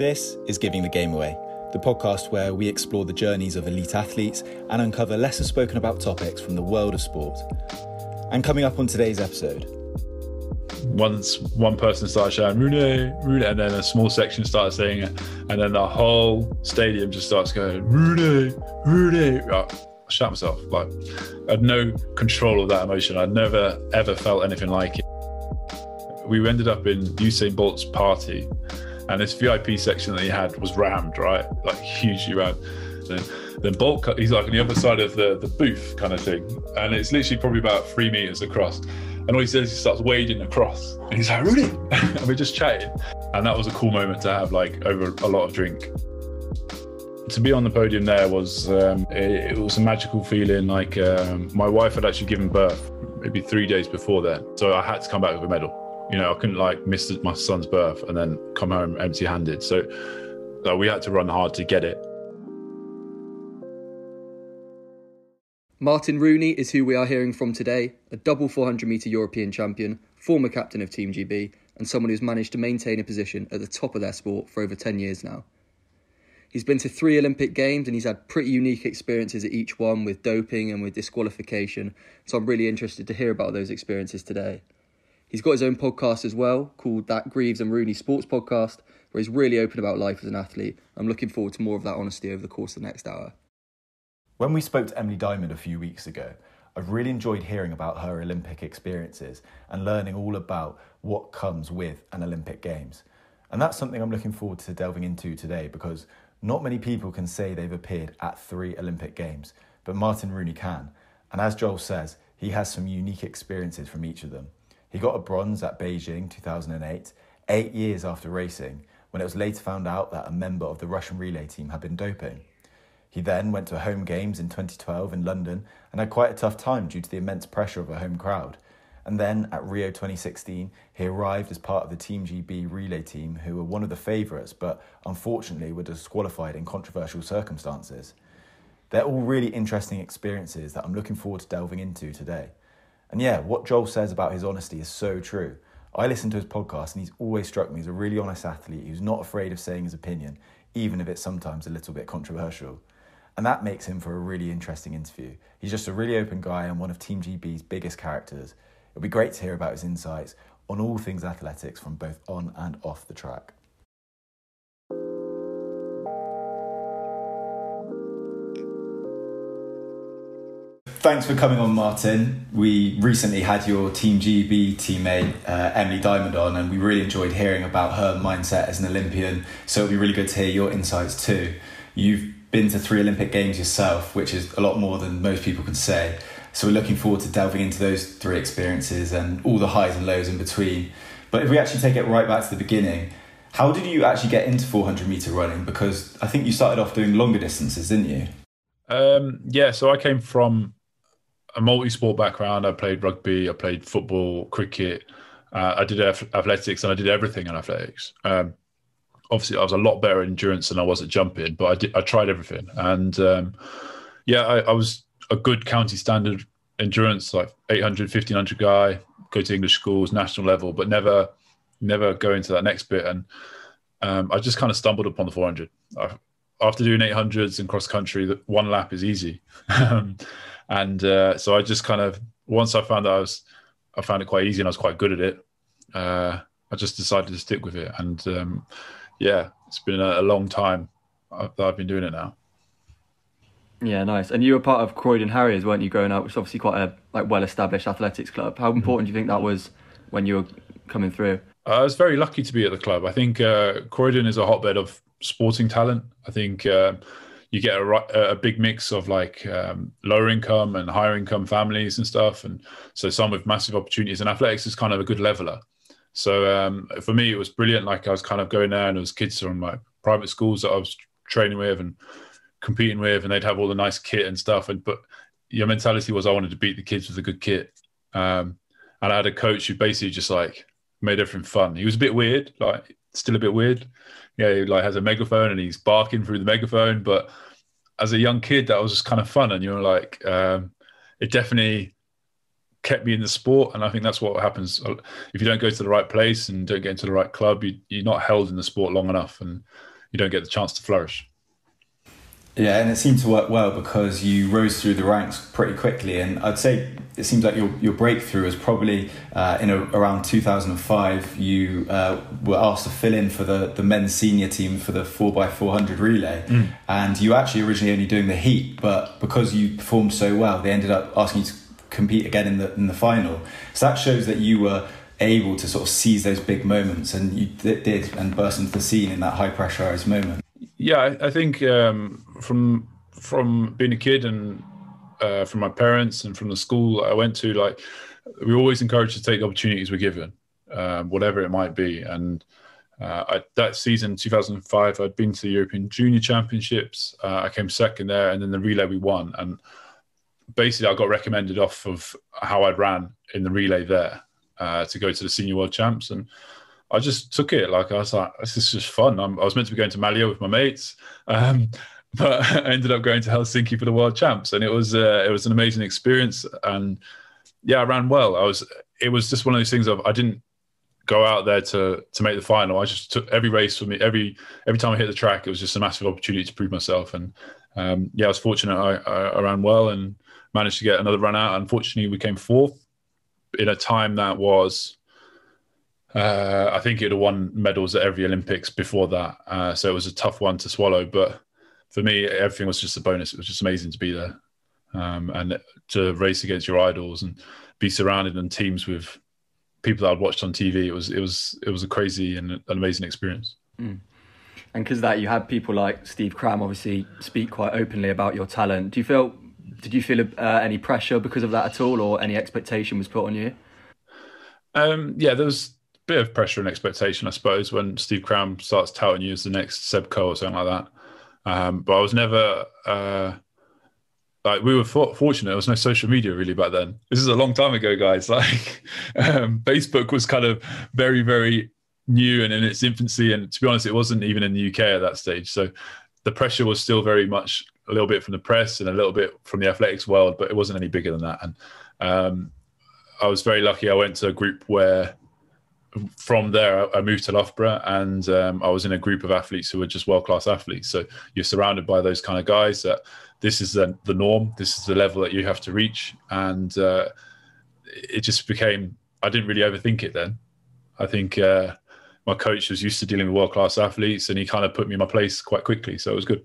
This is Giving the Game Away, the podcast where we explore the journeys of elite athletes and uncover lesser spoken about topics from the world of sport. And coming up on today's episode, once one person starts shouting Rooney, Rooney, and then a small section starts saying it, and then the whole stadium just starts going Rooney, Rooney. I shot myself. Like I had no control of that emotion. I'd never ever felt anything like it. We ended up in Usain Bolt's party, and this VIP section that he had was rammed, right? Like hugely rammed. Then, then Bolt, he's like on the other side of the, the booth kind of thing. And it's literally probably about three meters across. And all he says, he starts wading across. And he's like, "Really?" and we're just chatting. And that was a cool moment to have, like, over a lot of drink. To be on the podium there was, um, it, it, was a magical feeling. Like, um, my wife had actually given birth maybe three days before that. So I had to come back with a medal you know, I couldn't like miss my son's birth and then come home empty handed. So uh, we had to run hard to get it. Martyn Rooney is who we are hearing from today, a double 400 metre European champion, former captain of Team GB, and someone who's managed to maintain a position at the top of their sport for over 10 years now. He's been to three Olympic Games and he's had pretty unique experiences at each one with doping and with disqualification, so I'm really interested to hear about those experiences today. He's got his own podcast as well called That Greaves and Rooney Sports Podcast, where he's really open about life as an athlete. I'm looking forward to more of that honesty over the course of the next hour. When we spoke to Emily Diamond a few weeks ago, I've really enjoyed hearing about her Olympic experiences and learning all about what comes with an Olympic Games. And that's something I'm looking forward to delving into today because not many people can say they've appeared at three Olympic Games, but Martyn Rooney can. And as Joel says, he has some unique experiences from each of them. He got a bronze at Beijing 2008, eight years after racing, when it was later found out that a member of the Russian relay team had been doping. He then went to home games in 2012 in London and had quite a tough time due to the immense pressure of a home crowd. And then at Rio 2016, he arrived as part of the Team GB relay team, who were one of the favourites, but unfortunately were disqualified in controversial circumstances. They're all really interesting experiences that I'm looking forward to delving into today. And yeah, what Joel says about his honesty is so true. I listen to his podcast and he's always struck me as a really honest athlete who's not afraid of saying his opinion, even if it's sometimes a little bit controversial. And that makes him for a really interesting interview. He's just a really open guy and one of Team GB's biggest characters. It'll be great to hear about his insights on all things athletics from both on and off the track. Thanks for coming on, Martyn. We recently had your Team GB teammate, uh, Emily Diamond, on, and we really enjoyed hearing about her mindset as an Olympian. So it'll be really good to hear your insights too. You've been to three Olympic Games yourself, which is a lot more than most people can say. So we're looking forward to delving into those three experiences and all the highs and lows in between. But if we actually take it right back to the beginning, how did you actually get into 400 meter running? Because I think you started off doing longer distances, didn't you? Um, yeah, so I came from a multi-sport background. I played rugby, I played football, cricket. Uh, I did athletics, and I did everything in athletics. Um, obviously, I was a lot better at endurance than I was at jumping, but I did. I tried everything, and um, yeah, I, I, was a good county standard endurance, like 800, 1500 guy. Go to English schools, national level, but never, never go into that next bit. And um, I just kind of stumbled upon the 400. I, after doing 800s and cross country, one lap is easy. And uh, so I just kind of once I found that I was I found it quite easy and I was quite good at it. Uh, I just decided to stick with it, and um, yeah, it's been a, a long time uh, that I've been doing it now. Yeah, nice. And you were part of Croydon Harriers, weren't you, growing up? Which is obviously quite a like well-established athletics club. How important do you think that was when you were coming through? I was very lucky to be at the club. I think uh, Croydon is a hotbed of sporting talent. I think uh, you get a, a big mix of like um, lower income and higher income families and stuff, and so some with massive opportunities. And athletics is kind of a good leveler. So um, for me, it was brilliant. Like I was kind of going there, and there was kids from like private schools that I was training with and competing with, and they'd have all the nice kit and stuff. And but your mentality was I wanted to beat the kids with a good kit. Um, and I had a coach who basically just like made everything fun. He was a bit weird, like still a bit weird. Yeah, he like has a megaphone and he's barking through the megaphone. But as a young kid, that was just kind of fun, and you're like, um, it definitely kept me in the sport. And I think that's what happens if you don't go to the right place and don't get into the right club. You, are not held in the sport long enough. And you don't get the chance to flourish. Yeah, and it seemed to work well because you rose through the ranks pretty quickly. And I'd say it seems like your, your breakthrough was probably uh, in a, around 2005. You uh, were asked to fill in for the, the men's senior team for the 4x400 relay. Mm. And you actually originally only doing the heat, but because you performed so well, they ended up asking you to compete again in the, in the final. So that shows that you were able to sort of seize those big moments and you did and burst into the scene in that high pressurized moment. Yeah, I, I think um, from from being a kid and uh, from my parents and from the school I went to, like we were always encouraged to take the opportunities we're given, um, whatever it might be. And uh, I, that season, 2005, I'd been to the European Junior Championships. Uh, I came second there, and then the relay we won. And basically, I got recommended off of how I'd ran in the relay there uh, to go to the Senior World Champs. And I just took it like I was like, this is just fun. I'm, i was meant to be going to Malia with my mates, um, but I ended up going to Helsinki for the World Champs, and it was uh, it was an amazing experience. And yeah, I ran well. I was it was just one of those things of I didn't go out there to to make the final. I just took every race for me. Every every time I hit the track, it was just a massive opportunity to prove myself. And um, yeah, I was fortunate. I, I, I ran well and managed to get another run out. Unfortunately, we came fourth in a time that was uh, I think he'd have won medals at every Olympics before that. Uh, so it was a tough one to swallow. But for me, everything was just a bonus. It was just amazing to be there um, and to race against your idols and be surrounded in teams with people that I'd watched on TV. It was it was it was a crazy and an amazing experience. Mm. And because that, you had people like Steve Cram obviously speak quite openly about your talent. Do you feel did you feel uh, any pressure because of that at all, or any expectation was put on you? Um, yeah, there was a bit of pressure and expectation, I suppose, when Steve Cram starts touting you as the next Seb Coe or something like that. Um, but I was never uh, like we were for- fortunate. There was no social media really back then. This is a long time ago, guys. Like um, Facebook was kind of very, very new and in its infancy. And to be honest, it wasn't even in the UK at that stage. So the pressure was still very much a little bit from the press and a little bit from the athletics world, but it wasn't any bigger than that. And um, I was very lucky. I went to a group where from there, I moved to Loughborough and um, I was in a group of athletes who were just world class athletes. So you're surrounded by those kind of guys that this is the, the norm, this is the level that you have to reach. And uh, it just became, I didn't really overthink it then. I think uh, my coach was used to dealing with world class athletes and he kind of put me in my place quite quickly. So it was good.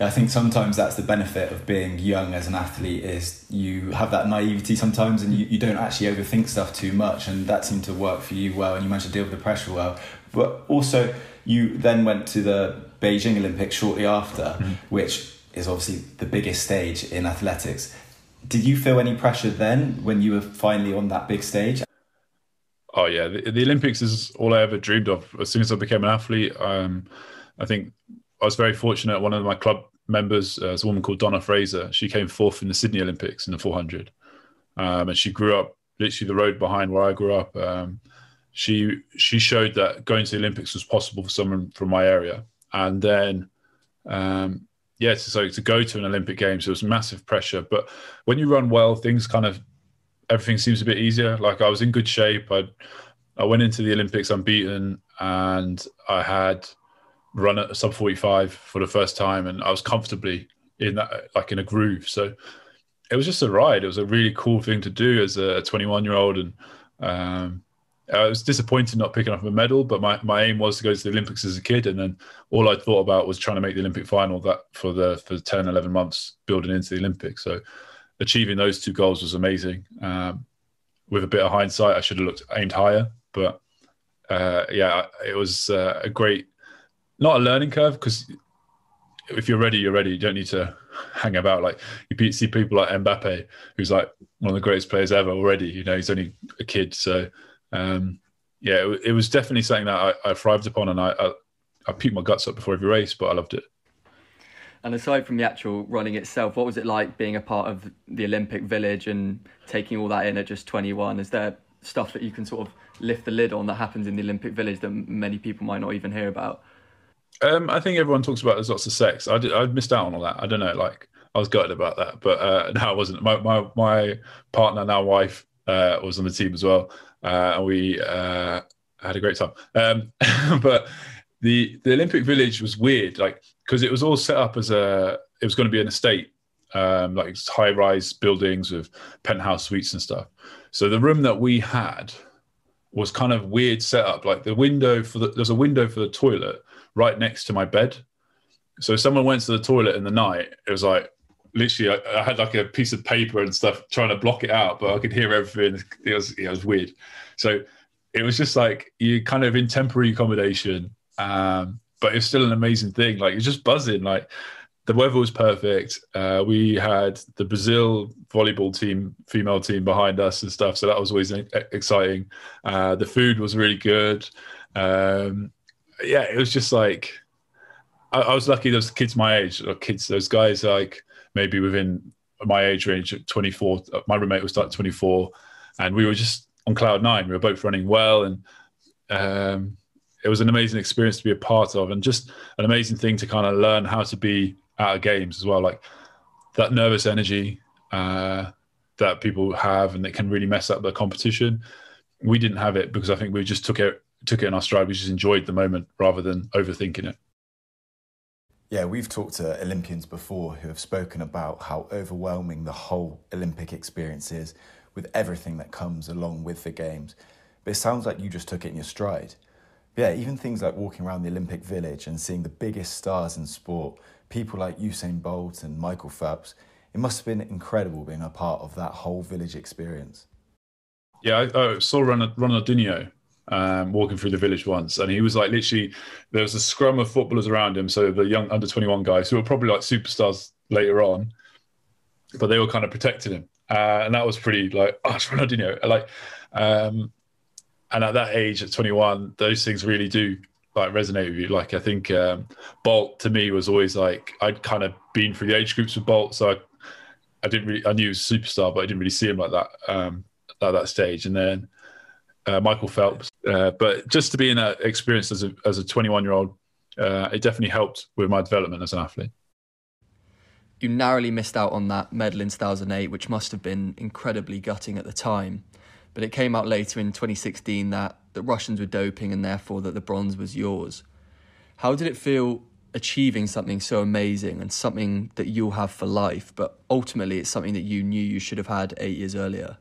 I think sometimes that's the benefit of being young as an athlete is you have that naivety sometimes and you, you don't actually overthink stuff too much and that seemed to work for you well and you managed to deal with the pressure well. But also you then went to the Beijing Olympics shortly after, mm-hmm. which is obviously the biggest stage in athletics. Did you feel any pressure then when you were finally on that big stage? Oh yeah, the, the Olympics is all I ever dreamed of. As soon as I became an athlete, um, I think I was very fortunate. One of my club members uh, is a woman called Donna Fraser. She came fourth in the Sydney Olympics in the 400, um, and she grew up literally the road behind where I grew up. Um, she she showed that going to the Olympics was possible for someone from my area, and then um, yeah, so to go to an Olympic Games, there was massive pressure. But when you run well, things kind of everything seems a bit easier. Like I was in good shape. I I went into the Olympics unbeaten, and I had run at sub 45 for the first time and I was comfortably in that like in a groove. So it was just a ride. It was a really cool thing to do as a 21 year old and um, I was disappointed not picking up a medal but my, my aim was to go to the Olympics as a kid and then all I thought about was trying to make the Olympic final that for the for 10 11 months building into the Olympics. So achieving those two goals was amazing. Um, with a bit of hindsight I should have looked aimed higher but uh, yeah it was uh, a great not a learning curve because if you're ready, you're ready. You don't need to hang about. Like you see people like Mbappe, who's like one of the greatest players ever already. You know, he's only a kid. So um, yeah, it, it, was definitely something that I, I thrived upon, and I, I I puked my guts up before every race, but I loved it. And aside from the actual running itself, what was it like being a part of the Olympic Village and taking all that in at just 21? Is there stuff that you can sort of lift the lid on that happens in the Olympic Village that many people might not even hear about? Um, I think everyone talks about there's lots of sex. I did, I missed out on all that. I don't know. Like I was gutted about that, but uh, no, I wasn't. My my my partner, now wife, uh, was on the team as well, uh, and we uh, had a great time. Um, but the the Olympic Village was weird, like because it was all set up as a it was going to be an estate, um, like high rise buildings with penthouse suites and stuff. So the room that we had was kind of weird setup. Like the window for the there's a window for the toilet right next to my bed. So someone went to the toilet in the night, it was like literally I, I, had like a piece of paper and stuff trying to block it out, but I could hear everything. It was it was weird. So it was just like you kind of in temporary accommodation, um, but it's still an amazing thing. Like it's just buzzing. Like the weather was perfect. Uh, we had the Brazil volleyball team, female team behind us and stuff. So that was always exciting. Uh, the food was really good. Um, yeah, it was just like, I, I, was lucky those kids my age, or kids, those guys like maybe within my age range at 24. My roommate was like 24 and we were just on cloud nine. We were both running well. And um, it was an amazing experience to be a part of and just an amazing thing to kind of learn how to be out of games as well. Like that nervous energy uh, that people have and that can really mess up the competition. We didn't have it because I think we just took it took it in our stride. We just enjoyed the moment rather than overthinking it. Yeah, we've talked to Olympians before who have spoken about how overwhelming the whole Olympic experience is with everything that comes along with the Games. But it sounds like you just took it in your stride. But yeah, even things like walking around the Olympic Village and seeing the biggest stars in sport people like Usain Bolt and Michael Phelps. It must have been incredible being a part of that whole village experience. Yeah, I, I saw Ronaldinho um, walking through the village once, and he was like literally there was a scrum of footballers around him. So the young under twenty one guys who were probably like superstars later on, but they were kind of protecting him, uh, and that was pretty like oh, it's Ronaldinho. Like, um, and at that age, at twenty one, those things really do like resonate with you. Like I think um, Bolt to me was always like I'd kind of been through the age groups with Bolt, so I, I didn't really I knew he was a superstar, but I didn't really see him like that um, at that stage. And then uh, Michael Phelps, uh, but just to be in that experience as a as a 21 year old, uh, it definitely helped with my development as an athlete. You narrowly missed out on that medal in 2008, which must have been incredibly gutting at the time. But it came out later in 2016 that the Russians were doping and therefore that the bronze was yours. How did it feel achieving something so amazing and something that you'll have for life, but ultimately it's something that you knew you should have had eight years earlier?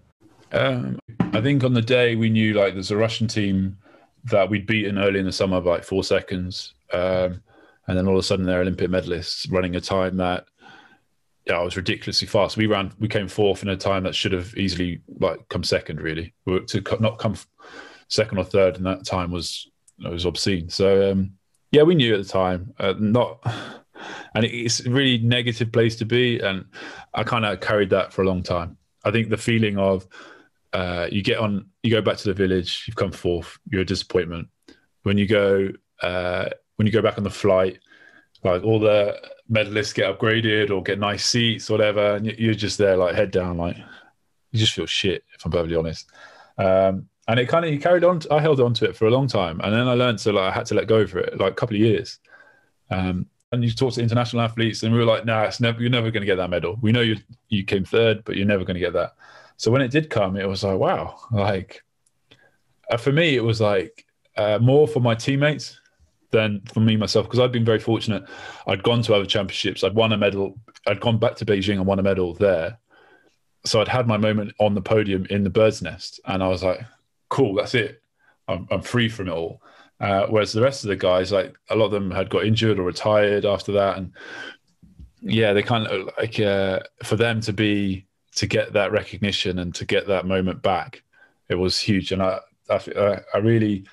Um, I think on the day we knew like there's a Russian team that we'd beaten early in the summer by like four seconds. Um, and then all of a sudden they're Olympic medalists running a time that yeah, was ridiculously fast. We ran, we came fourth in a time that should have easily like come second. Really, to not come second or third in that time was was obscene. So um, yeah, we knew at the time. Uh, not, and it's a really negative place to be, and I kind of carried that for a long time. I think the feeling of uh, you get on, you go back to the village, you've come fourth, you're a disappointment. When you go, uh, when you go back on the flight, like all the medalists get upgraded or get nice seats, or whatever, and you're just there like head down, like you just feel shit. If I'm perfectly honest, um, and it kind of carried on. I held on to it for a long time, and then I learned to like I had to let go for it, like a couple of years. Um, and you talk to international athletes, and we were like, "Nah, it's never. You're never going to get that medal. We know you you came third, but you're never going to get that." So when it did come, it was like, wow, like uh, for me, it was like uh, more for my teammates than for me myself because I'd been very fortunate. I'd gone to other championships. I'd won a medal. I'd gone back to Beijing and won a medal there. So I'd had my moment on the podium in the bird's nest, and I was like, "Cool, that's it. I'm, I'm free from it all." Uh, whereas the rest of the guys, like a lot of them, had got injured or retired after that, and yeah, they kind of like uh, for them to be to get that recognition and to get that moment back, it was huge. And I, I, I really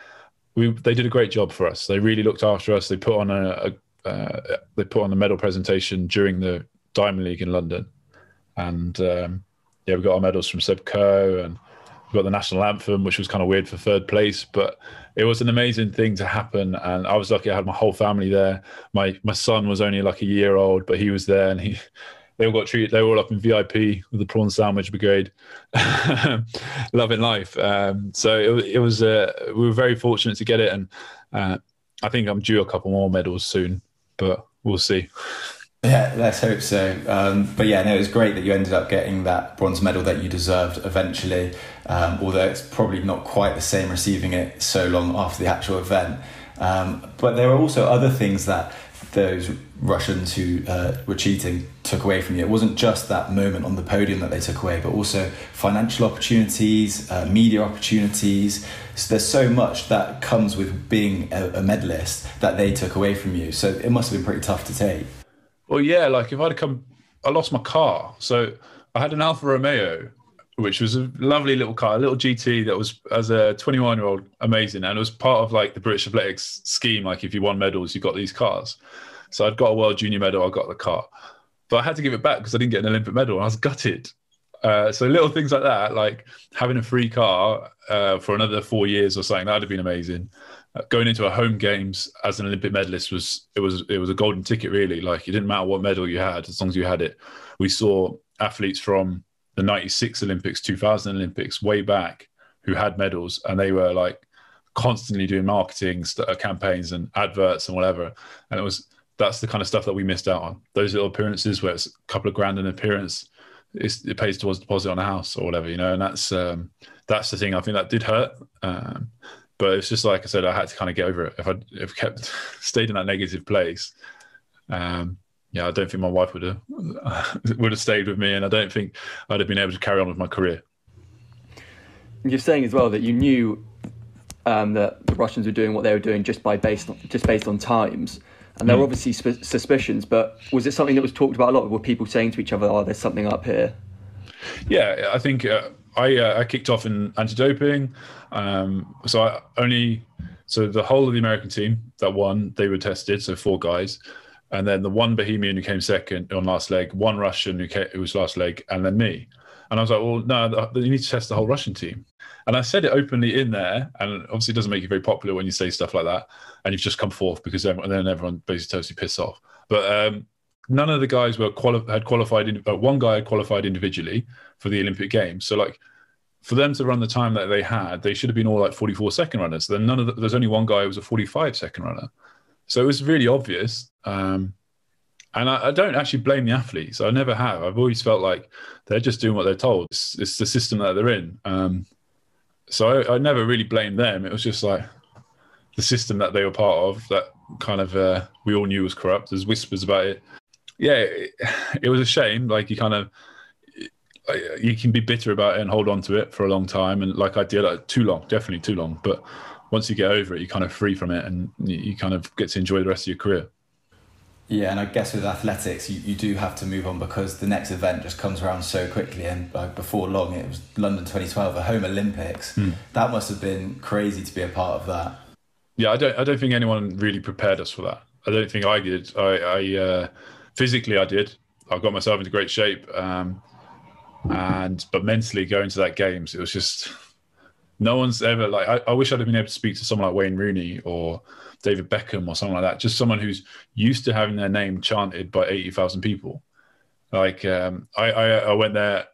we they did a great job for us. They really looked after us. They put on a, a uh, they put on a medal presentation during the Diamond League in London, and um, yeah, we got our medals from Seb Coe and we got the national anthem, which was kind of weird for third place, but it was an amazing thing to happen. And I was lucky; I had my whole family there. My my son was only like a year old, but he was there, and he they all got treated. They were all up in VIP with the prawn sandwich brigade, loving life. Um, so it, it was. Uh, we were very fortunate to get it, and uh, I think I'm due a couple more medals soon, but we'll see. Yeah, let's hope so. Um, but yeah, no, it was great that you ended up getting that bronze medal that you deserved eventually. Um, although it's probably not quite the same receiving it so long after the actual event. Um, but there are also other things that those Russians who uh, were cheating took away from you. It wasn't just that moment on the podium that they took away, but also financial opportunities, uh, media opportunities. So there's so much that comes with being a, a, medalist that they took away from you. So it must have been pretty tough to take. Well, yeah, like if I'd come, I lost my car. So I had an Alfa Romeo which was a lovely little car, a little GT that was, as a 21 year old, amazing. And it was part of like the British Athletics scheme. Like if you won medals, you got these cars. So I'd got a world junior medal, I got the car. But I had to give it back because I didn't get an Olympic medal and I was gutted. Uh, so little things like that, like having a free car uh, for another four years or something, that'd have been amazing. Uh, going into a home games as an Olympic medalist was it was it was a golden ticket really. Like it didn't matter what medal you had as long as you had it. We saw athletes from the 96 Olympics, 2000 Olympics, way back, who had medals and they were like constantly doing marketing st- uh, campaigns and adverts and whatever. And it was, that's the kind of stuff that we missed out on. Those little appearances where it's a couple of grand an appearance, it pays towards deposit on a house or whatever, you know, and that's, um, that's the thing. I think that did hurt. Um, but it's just like I said, I had to kind of get over it. If I if kept stayed in that negative place, um, yeah, I don't think my wife would have would have stayed with me, and I don't think I'd have been able to carry on with my career. You're saying as well that you knew um, that the Russians were doing what they were doing just by based on, just based on times, and there were obviously sp- suspicions. But was it something that was talked about a lot? Were people saying to each other, "Oh, there's something up here"? Yeah, I think uh, I uh, I kicked off in anti-doping, um, so I only so the whole of the American team that won they were tested, so four guys and then the one Bahamian who came second on last leg, one Russian who, came, who was last leg, and then me. And I was like, well, no, you need to test the whole Russian team. And I said it openly in there, and obviously it doesn't make you very popular when you say stuff like that, and you've just come forth because everyone, then everyone basically totally piss off. But um, none of the guys were quali- had qualified. In, uh, one guy had qualified individually for the Olympic Games. So like for them to run the time that they had, they should have been all like 44 second runners. Then none of the, there's only one guy who was a 45 second runner. So it was really obvious. Um, and I, I, don't actually blame the athletes. I never have. I've always felt like they're just doing what they're told. It's, it's the system that they're in. Um, so I, I, never really blamed them. It was just like the system that they were part of that kind of uh, we all knew was corrupt. There's whispers about it. Yeah, it, it was a shame. Like you kind of you can be bitter about it and hold on to it for a long time. And like I did, like, too long, definitely too long. But once you get over it, you're kind of free from it and you kind of get to enjoy the rest of your career. Yeah, and I guess with athletics, you, you do have to move on because the next event just comes around so quickly. And like before long, it was London 2012, a home Olympics. Mm. That must have been crazy to be a part of that. Yeah, I don't. I don't think anyone really prepared us for that. I don't think I did. I, I uh, physically, I did. I got myself into great shape, um, and but mentally going to that games, it was just no one's ever like. I, I wish I'd have been able to speak to someone like Wayne Rooney or David Beckham or something like that. Just someone who's used to having their name chanted by eighty thousand people. Like um, I, I, I went there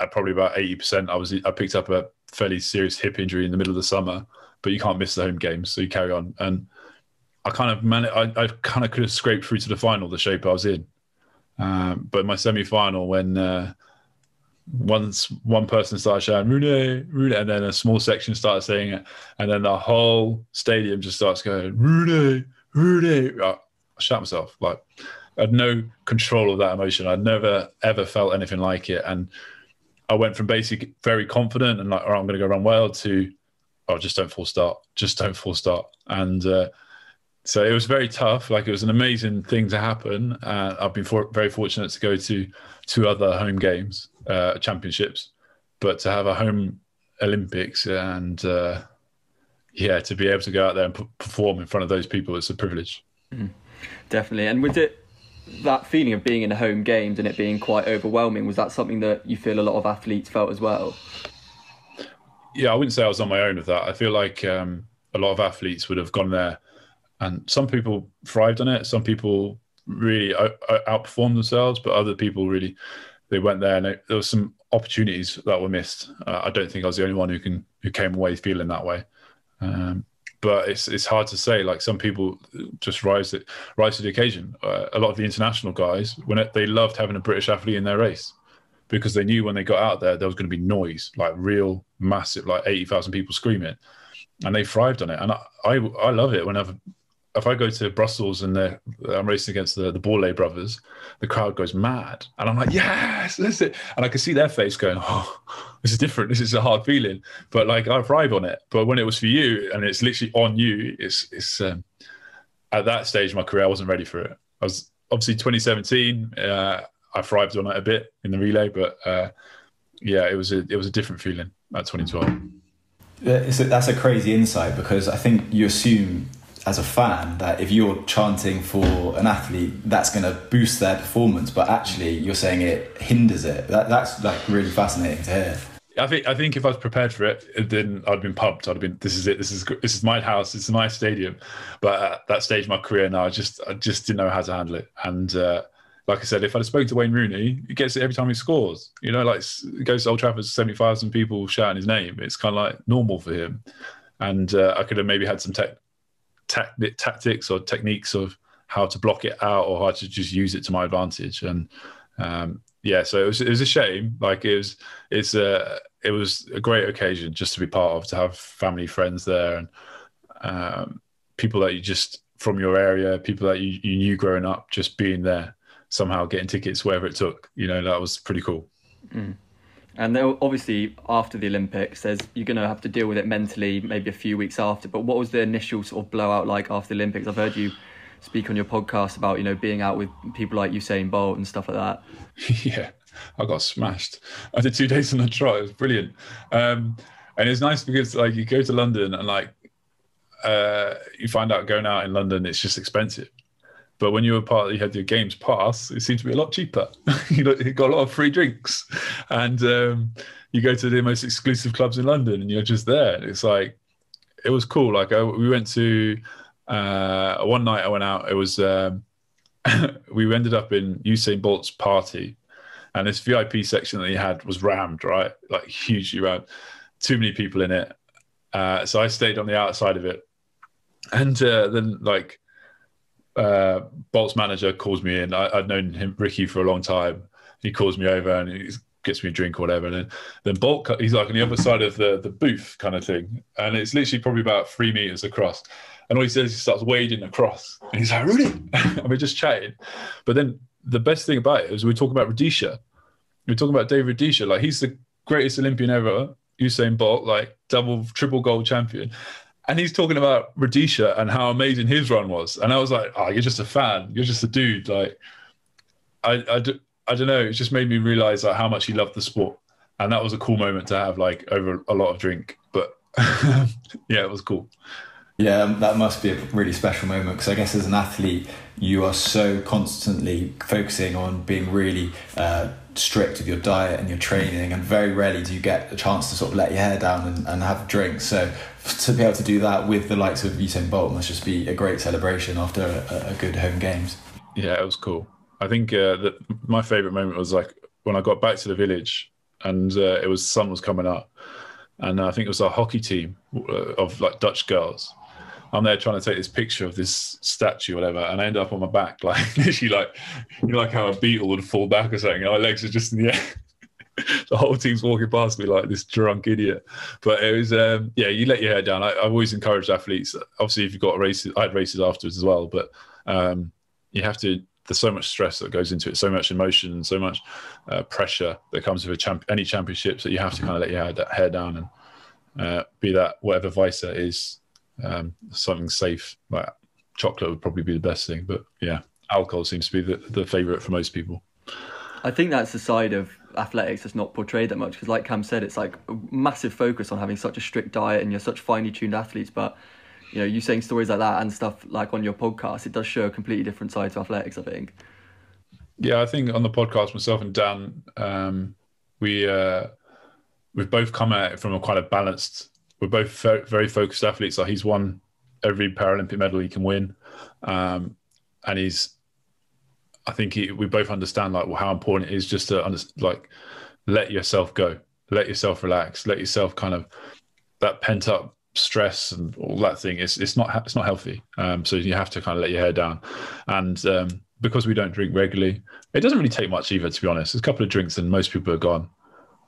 at probably about eighty percent. I was I picked up a fairly serious hip injury in the middle of the summer, but you can't miss the home games, so you carry on. And I kind of man, I, I kind of could have scraped through to the final, the shape I was in. Um, but my semi final when. Uh, once one person started shouting Rooney, Rooney, and then a small section started saying it, and then the whole stadium just starts going Rooney, Rooney. I shot myself. Like I had no control of that emotion. I'd never ever felt anything like it, and I went from basically very confident and like, oh, I'm going to go run well to, oh, just don't full start, just don't full start, and. Uh, so it was very tough. Like it was an amazing thing to happen. Uh, I've been for, very fortunate to go to two other home games, uh, championships, but to have a home Olympics and uh, yeah, to be able to go out there and p- perform in front of those people, it's a privilege. Mm, definitely. And was it that feeling of being in the home games and it being quite overwhelming? Was that something that you feel a lot of athletes felt as well? Yeah, I wouldn't say I was on my own with that. I feel like um, a lot of athletes would have gone there, and some people thrived on it. Some people really outperformed themselves, but other people really they went there and it, there were some opportunities that were missed. Uh, I don't think I was the only one who can who came away feeling that way. Um, but it's it's hard to say. Like some people just rise to, rise to the occasion. Uh, a lot of the international guys, when it, they loved having a British athlete in their race, because they knew when they got out there there was going to be noise, like real massive, like eighty thousand people screaming. and they thrived on it. And I, I, I love it whenever if I go to Brussels and I'm racing against the the Borlée brothers, the crowd goes mad, and I'm like, yes, that's it. And I can see their face going, oh, this is different. This is a hard feeling, but like I thrive on it. But when it was for you and it's literally on you, it's it's um, at that stage of my career, I wasn't ready for it. I was obviously 2017. Uh, I thrived on it a bit in the relay, but uh, yeah, it was a it was a different feeling at 2012. A, that's a crazy insight because I think you assume as a fan that if you're chanting for an athlete, that's going to boost their performance, but actually you're saying it hinders it. That, that's like really fascinating to hear. I think I think if I was prepared for it, then I'd been pumped. I'd have been, this is it. This is this is my house. This is my stadium. But at that stage of my career now, I just I just didn't know how to handle it. And uh, like I said, if I'd spoken to Wayne Rooney, he gets it every time he scores. You know, like goes to Old Trafford, seventy thousand people shouting his name. It's kind of like normal for him. And uh, I could have maybe had some tech tactics or techniques of how to block it out or how to just use it to my advantage. And um, yeah, so it was, it was a shame. Like it was, it's a, it was a great occasion just to be part of, to have family, friends there, and um, people that you just from your area, people that you, you knew growing up, just being there, somehow getting tickets wherever it took. You know, that was pretty cool. Mm. And obviously, after the Olympics, there's you're going to have to deal with it mentally, maybe a few weeks after. But what was the initial sort of blowout like after the Olympics? I've heard you speak on your podcast about you know being out with people like Usain Bolt and stuff like that. yeah, I got smashed. I did two days on the trot. It was brilliant, um, and it's nice because like you go to London and like uh, you find out going out in London, it's just expensive. But when you were part, you had your games pass. It seemed to be a lot cheaper. you got a lot of free drinks, and um, you go to the most exclusive clubs in London, and you're just there. It's like it was cool. Like I, we went to uh, one night. I went out. It was um, we ended up in Usain Bolt's party, and this VIP section that he had was rammed, right? Like hugely rammed. Too many people in it. Uh, so I stayed on the outside of it, and uh, then like uh, Bolt's manager calls me in. I, would known him, Ricky, for a long time. He calls me over and he gets me a drink or whatever. And then, then Bolt, he's like on the other side of the, the booth kind of thing. And it's literally probably about three meters across. And all he says, he starts wading across. And he's like, Rudy. and we're just chatting. But then the best thing about it is we talk about Rudisha. We're talking about David Rudisha. Like he's the greatest Olympian ever. Usain Bolt, like double, triple gold champion and he's talking about Rudisha and how amazing his run was. And I was like, oh, you're just a fan. You're just a dude. Like, I, I, I don't know. It just made me realize like, how much he loved the sport. And that was a cool moment to have like over a lot of drink. But yeah, it was cool. Yeah, that must be a really special moment because I guess as an athlete, you are so constantly focusing on being really uh, strict with your diet and your training, and very rarely do you get a chance to sort of let your hair down and, and have drinks. So to be able to do that with the likes of Usain Bolt must just be a great celebration after a, a good home games. Yeah, it was cool. I think uh, that my favorite moment was like when I got back to the village and uh, it was sun was coming up, and I think it was a hockey team uh, of like Dutch girls. I'm there trying to take this picture of this statue, or whatever, and I end up on my back, like literally, like you know, like how a beetle would fall back or something. my legs are just in the air. the whole team's walking past me like this drunk idiot. But it was, um, yeah, you let your hair down. I, have always encouraged athletes. Obviously, if you've got races, I had races afterwards as well, but um, you have to. There's so much stress that goes into it, so much emotion, so much uh, pressure that comes with champ- any championships that you have to kind of let your hair, that hair down and uh, be that whatever vice that is, um, something safe. Like chocolate would probably be the best thing, but yeah, alcohol seems to be the, the favorite for most people. I think that's the side of athletics that's not portrayed that much because, like Cam said, it's like massive focus on having such a strict diet and you're such finely tuned athletes. But you know, you saying stories like that and stuff like on your podcast, it does show a completely different side to athletics. I think. Yeah, I think on the podcast, myself and Dan, um, we uh, we've both come at it from a quite a balanced. We're both very focused athletes. Like he's won every Paralympic medal he can win, um, and he's I think he, we both understand like well, how important it is just to under, like let yourself go, let yourself relax, let yourself kind of that pent up stress and all that thing. It's it's not it's not healthy. Um, so you have to kind of let your hair down, and um, because we don't drink regularly, it doesn't really take much either. To be honest, There's a couple of drinks and most people are gone.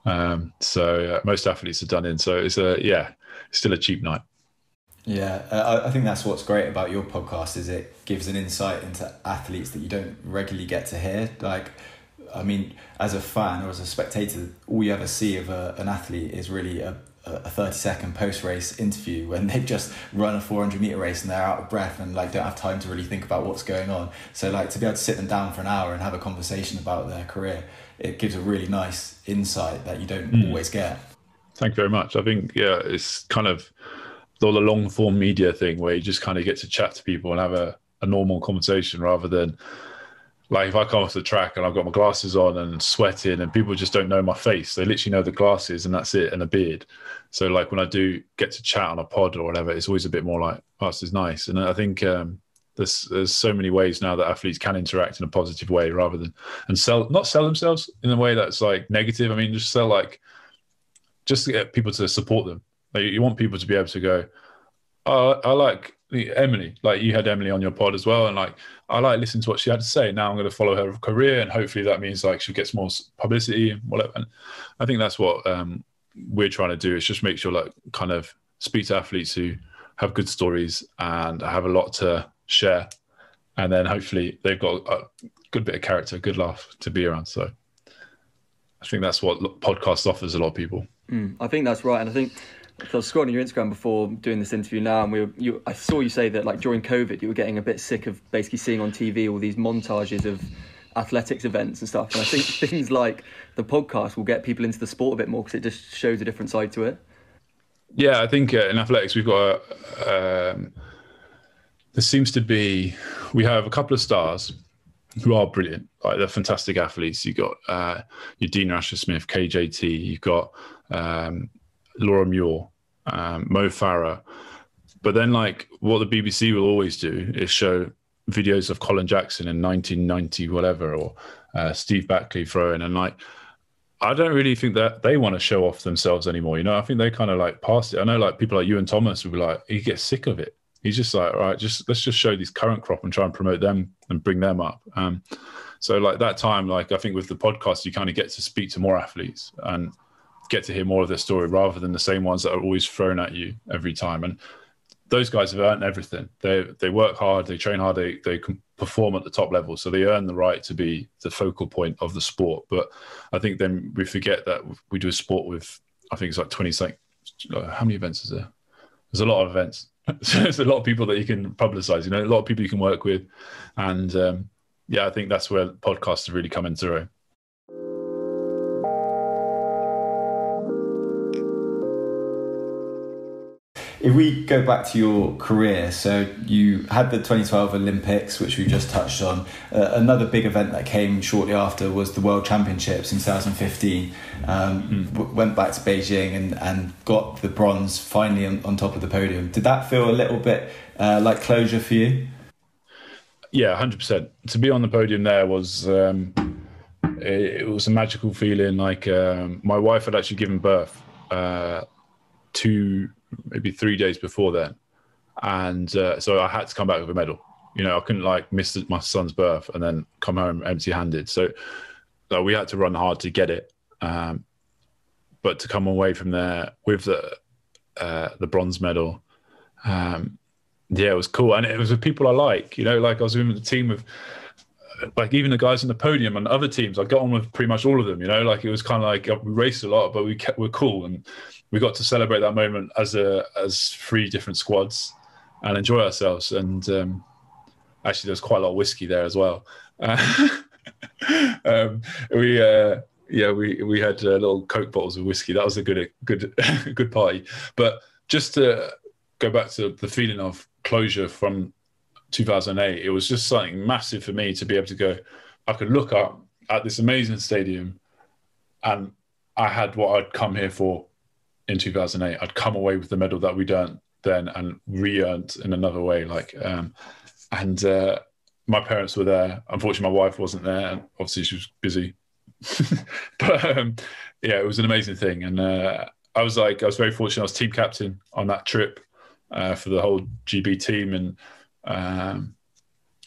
Um, so uh, most athletes are done in. So it's a yeah, it's still a cheap night. Yeah, uh, I think that's what's great about your podcast is it gives an insight into athletes that you don't regularly get to hear. Like, I mean, as a fan or as a spectator, all you ever see of a, an athlete is really a, a 30 second post race interview when they've just run a 400 meter race and they're out of breath and like don't have time to really think about what's going on. So like to be able to sit them down for an hour and have a conversation about their career, it gives a really nice insight that you don't mm. always get. Thank you very much. I think yeah, it's kind of the long form media thing where you just kind of get to chat to people and have a, a normal conversation rather than like if I come off the track and I've got my glasses on and sweating and people just don't know my face, they literally know the glasses and that's it and a beard. So like when I do get to chat on a pod or whatever, it's always a bit more like, oh, this is nice. And I think um, there's there's so many ways now that athletes can interact in a positive way rather than and sell not sell themselves in a way that's like negative. I mean, just sell like just to get people to support them. Like you want people to be able to go, oh, I like Emily, like you had Emily on your pod as well, and like I like listening to what she had to say. Now I'm going to follow her career, and hopefully that means like she gets more publicity and whatever. And I think that's what um, we're trying to do is just make sure like kind of speak to athletes who have good stories and have a lot to share, and then hopefully they've got a good bit of character, good laugh to be around. So I think that's what podcast offers a lot of people. Mm, I think that's right, and I think I was scrolling on your Instagram before doing this interview now, and we were, you, I saw you say that like during COVID, you were getting a bit sick of basically seeing on TV all these montages of athletics events and stuff. And I think things like the podcast will get people into the sport a bit more because it just shows a different side to it. Yeah, I think uh, in athletics we've got a, um, there seems to be we have a couple of stars who are brilliant. Like they're fantastic athletes. You've got uh, your Dina Asher Smith, KJT. You've got um, Laura Muir, um, Mo Farah. But then, like, what the BBC will always do is show videos of Colin Jackson in 1990, whatever, or uh, Steve Backley throwing. And, like, I don't really think that they want to show off themselves anymore. You know, I think they kind of like passed it. I know, like, people like you and Thomas would be like, he gets sick of it. He's just like, all right, just let's just show these current crop and try and promote them and bring them up. Um, so, like, that time, like, I think with the podcast, you kind of get to speak to more athletes. And get to hear more of their story rather than the same ones that are always thrown at you every time. And those guys have earned everything. They they work hard, they train hard, they they can perform at the top level, so they earn the right to be the focal point of the sport. But I think then we forget that we do a sport with I think it's like twenty like how many events is there? There's a lot of events. so there's a lot of people that you can publicize. You know, a lot of people you can work with, and um, yeah, I think that's where podcasts have really come into If we go back to your career, so you had the 2012 Olympics, which we just touched on. Uh, another big event that came shortly after was the World Championships in 2015. Um, mm. w- went back to Beijing and, and got the bronze finally on, on top of the podium. Did that feel a little bit uh, like closure for you? Yeah, 100%. To be on the podium there was. Um, it, it was a magical feeling. Like um, my wife had actually given birth uh, to maybe three days before then, and uh, so I had to come back with a medal. You know, I couldn't like miss my son's birth and then come home empty-handed. So, so we had to run hard to get it. Um, but to come away from there with the uh, the bronze medal, um, yeah, it was cool, and it was with people I like. You know, like I was in the team with like even the guys in the podium and other teams, I got on with pretty much all of them. You know, like it was kind of like we raced a lot, but we kept we're cool, and we got to celebrate that moment as a as three different squads and enjoy ourselves. And um, actually, there's quite a lot of whiskey there as well. Uh, um, we uh, yeah we we had uh, little coke bottles of whiskey. That was a good good good party. But just to go back to the feeling of closure from 2008, it was just something massive for me to be able to go. I could look up at this amazing stadium, and I had what I'd come here for in 2008. I'd come away with the medal that we'd earned then and re-earned in another way. Like, um, and uh, my parents were there. Unfortunately, my wife wasn't there, obviously she was busy. but um, yeah, it was an amazing thing, and uh, I was like, I was very fortunate. I was team captain on that trip uh, for the whole GB team, and um,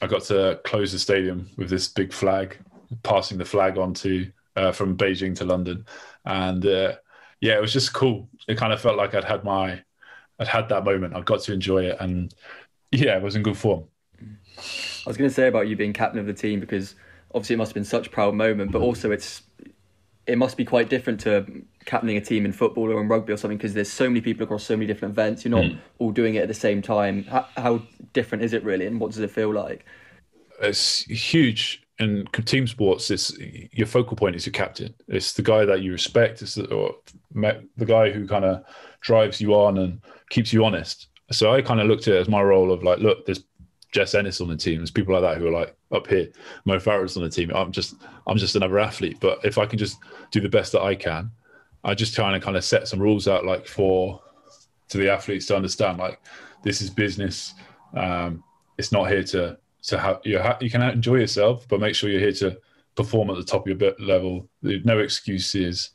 I got to close the stadium with this big flag, passing the flag on to uh, from Beijing to London, and uh, yeah, it was just cool. It kind of felt like I'd had my I'd had that moment. I got to enjoy it, and yeah, I was in good form. I was going to say about you being captain of the team because obviously it must have been such a proud moment, but also it's it must be quite different to captaining a team in football or in rugby or something because there's so many people across so many different events. You're not mm. all doing it at the same time. How, how, different is it really, and what does it feel like? It's huge in team sports. It's your focal point is your captain. It's the guy that you respect. It's the, or the guy who kind of drives you on and keeps you honest. So I kind of looked at it as my role of like, look, there's Jess Ennis on the team. There's people like that who are like up here. Mo Farah's on the team. I'm just I'm just another athlete. But if I can just do the best that I can, I just try and kind of set some rules out like for to the athletes to understand like this is business. Um, it's not here to to have you ha- you can enjoy yourself, but make sure you're here to perform at the top of your level. No excuses.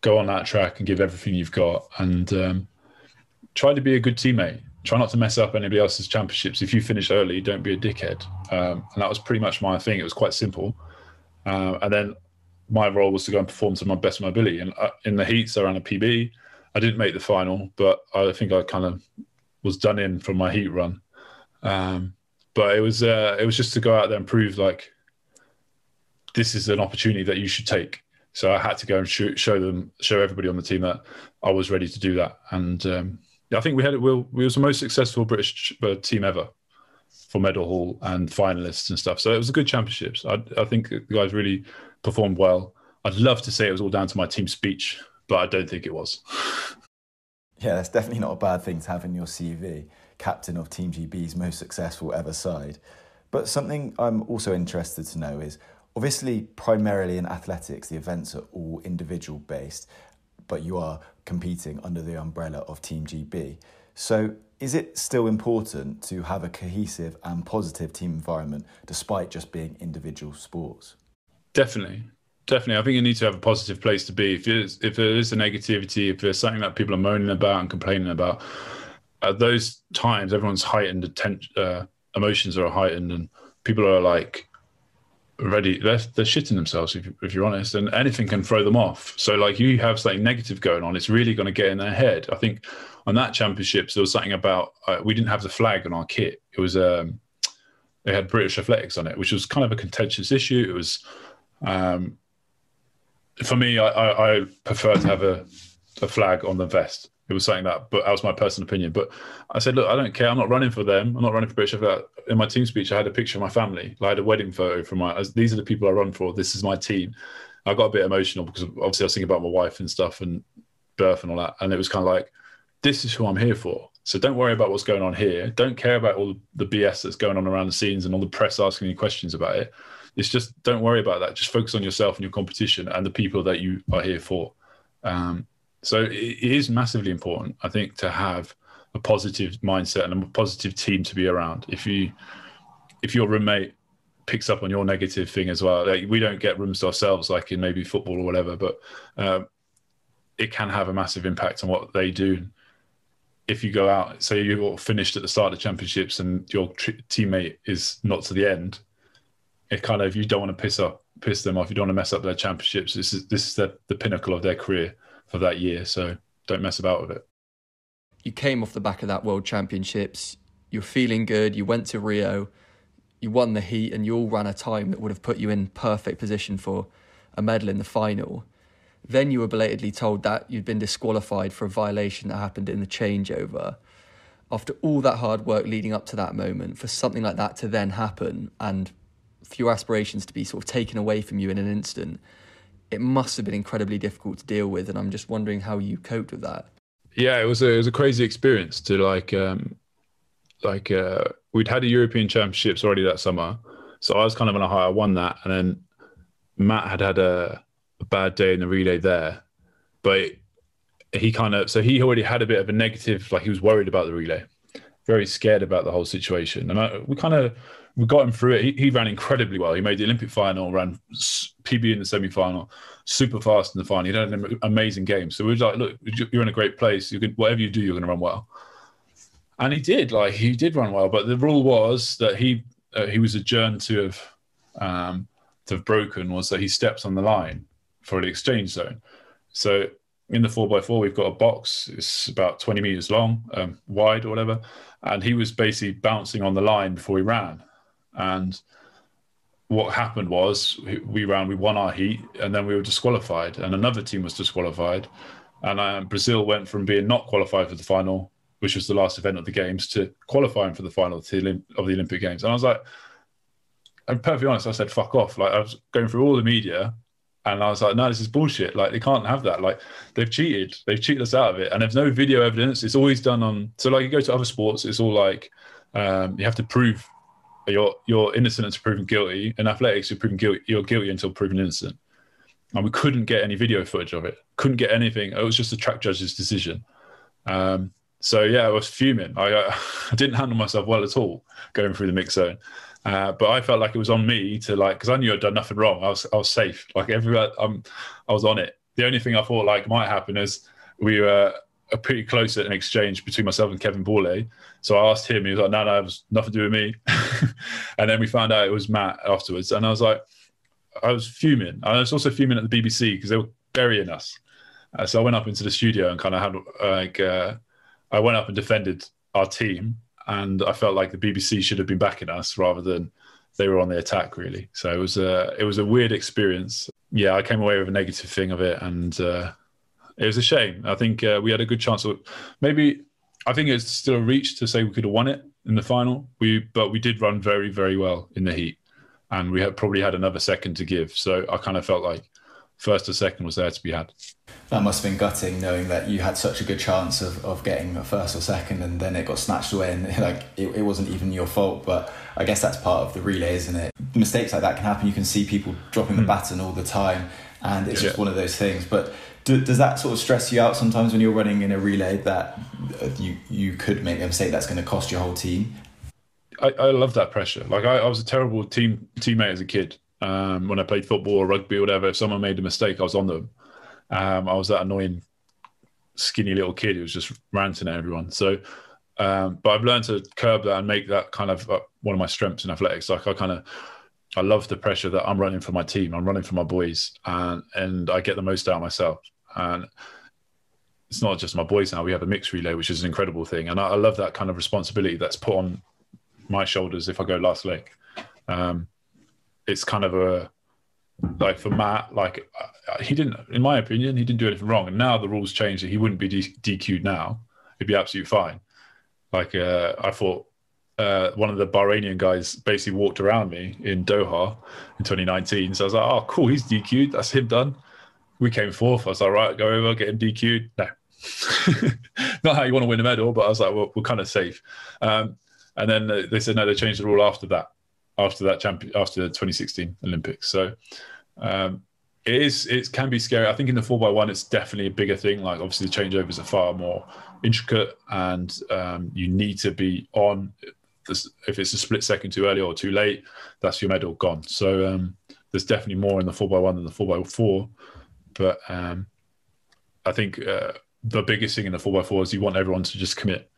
Go on that track and give everything you've got, and um, try to be a good teammate try not to mess up anybody else's championships. If you finish early, don't be a dickhead. Um, and that was pretty much my thing. It was quite simple. Uh, and then my role was to go and perform to my best of my ability. And uh, in the heats, I ran a PB. I didn't make the final, but I think I kind of was done in from my heat run. Um, but it was uh, it was just to go out there and prove like this is an opportunity that you should take. So I had to go and show, them, show everybody on the team that I was ready to do that. And um, I think we had it. We, we was the most successful British uh, team ever for medal haul and finalists and stuff. So it was a good championships. I, I think the guys really performed well. I'd love to say it was all down to my team speech, but I don't think it was. Yeah, that's definitely not a bad thing to have in your CV. Captain of Team GB's most successful ever side. But something I'm also interested to know is obviously, primarily in athletics, the events are all individual based, but you are competing under the umbrella of Team GB. So, is it still important to have a cohesive and positive team environment despite just being individual sports? Definitely. Definitely. I think you need to have a positive place to be. If, if there is a negativity, if there's something that people are moaning about and complaining about, at those times, everyone's heightened, attention, uh, emotions are heightened, and people are like ready they're, they're shitting themselves if, if you're honest and anything can throw them off. So like you have something negative going on it's really going to get in their head. I think on that championships there was something about uh, we didn't have the flag on our kit. It was um they had british athletics on it which was kind of a contentious issue. It was um for me i i, I prefer to have a, a flag on the vest it was saying that, but that was my personal opinion. But I said, look, I don't care. I'm not running for them. I'm not running for British. In my team speech, I had a picture of my family. I had a wedding photo from my. These are the people I run for. This is my team. I got a bit emotional because obviously I was thinking about my wife and stuff and birth and all that. And it was kind of like, this is who I'm here for. So don't worry about what's going on here. Don't care about all the BS that's going on around the scenes and all the press asking you questions about it. It's just don't worry about that. Just focus on yourself and your competition and the people that you are here for. Um, so it is massively important, I think, to have a positive mindset and a positive team to be around. If you if your roommate picks up on your negative thing as well, like we don't get rooms to ourselves like in maybe football or whatever, but um, it can have a massive impact on what they do. If you go out, say you're finished at the start of the championships and your tr- teammate is not to the end, it kind of you don't want to piss up piss them off. You don't want to mess up their championships. This is this is the, the pinnacle of their career for that year. So don't mess about with it. You came off the back of that World Championships. You're feeling good. You went to Rio. You won the heat, and you all ran a time that would have put you in perfect position for a medal in the final. Then you were belatedly told that you'd been disqualified for a violation that happened in the changeover. After all that hard work leading up to that moment, for something like that to then happen and for your aspirations to be sort of taken away from you in an instant, it must have been incredibly difficult to deal with. And I'm just wondering how you coped with that. Yeah, it was a, it was a crazy experience to like, um, like uh, we'd had a European Championships already that summer, so I was kind of on a high. I won that, and then Matt had had a, a bad day in the relay there, but he kind of so he already had a bit of a negative, like he was worried about the relay, very scared about the whole situation, and I, we kind of we got him through it. He, he, ran incredibly well. He made the Olympic final, ran PB in the semi final, super fast in the final. He had an amazing game. So we were like, look, you're in a great place. You can whatever you do, you're going to run well. And he did. Like he did run well, but the rule was that he uh, he was adjourned to have um, to have broken was that he steps on the line for the exchange zone. So in the four x four, we've got a box. It's about twenty meters long, um, wide or whatever, and he was basically bouncing on the line before he ran. And what happened was we ran, we won our heat, and then we were disqualified, and another team was disqualified, and um, Brazil went from being not qualified for the final, which was the last event of the games, to qualifying for the final of the Olympic Games. And I was like, I'm perfectly honest. I said, "Fuck off!" Like I was going through all the media, and I was like, "No, this is bullshit. Like they can't have that. Like they've cheated. They've cheated us out of it, and there's no video evidence. It's always done on. So like you go to other sports, it's all like um, you have to prove you're you're innocent until proven guilty. In athletics, you're proven guilty. You're guilty until proven innocent. And we couldn't get any video footage of it. Couldn't get anything. It was just a track judge's decision. Um, so yeah, I was fuming. I, I didn't handle myself well at all going through the mix zone. Uh, but I felt like it was on me to like because I knew I'd done nothing wrong. I was I was safe. Like everywhere, um, I was on it. The only thing I thought like might happen is we were pretty close an exchange between myself and Kevin Borlée. So I asked him. He was like, "No, no, it was nothing to do with me." and then we found out it was Matt afterwards, and I was like, I was fuming. I was also fuming at the BBC because they were burying us. Uh, so I went up into the studio and kind of had like uh, I went up and defended our team and I felt like the BBC should have been backing us rather than they were on the attack really. So it was a it was a weird experience. Yeah, I came away with a negative thing of it, and uh, it was a shame. I think uh, we had a good chance of maybe. I think it's still a reach to say we could have won it in the final. We but we did run very very well in the heat, and we had probably had another second to give. So I kind of felt like first or second was there to be had that must have been gutting knowing that you had such a good chance of, of getting a first or second and then it got snatched away and like it, it wasn't even your fault but i guess that's part of the relay isn't it mistakes like that can happen you can see people dropping the hmm. baton all the time and it's yeah. just one of those things but do, does that sort of stress you out sometimes when you're running in a relay that you you could make a mistake that's going to cost your whole team I, I love that pressure like I, I was a terrible team teammate as a kid um, when I played football or rugby or whatever, if someone made a mistake, I was on them. Um, I was that annoying, skinny little kid who was just ranting at everyone. So, um, but I've learned to curb that and make that kind of uh, one of my strengths in athletics. Like I kind of, I love the pressure that I'm running for my team. I'm running for my boys, and and I get the most out of myself. And it's not just my boys now. We have a mixed relay, which is an incredible thing, and I, I love that kind of responsibility that's put on my shoulders if I go last leg. Um, it's kind of a like for Matt, like uh, he didn't, in my opinion, he didn't do anything wrong. And now the rules changed that he wouldn't be D- DQ'd now; he'd be absolutely fine. Like uh, I thought, uh, one of the Bahrainian guys basically walked around me in Doha in 2019. So I was like, "Oh, cool, he's DQ'd. That's him done." We came fourth. I was like, "Right, go over, get him DQ'd." No, not how you want to win a medal, but I was like, "Well, we're kind of safe." Um, and then they said no, they changed the rule after that after that champion after the 2016 Olympics. So um, it is it can be scary. I think in the four x one, it's definitely a bigger thing. Like obviously the changeovers are far more intricate, and um, you need to be on. This, if it's a split second too early or too late, that's your medal gone. So um, there's definitely more in the four x one than the four x four. But um, I think uh, the biggest thing in the four x four is you want everyone to just commit.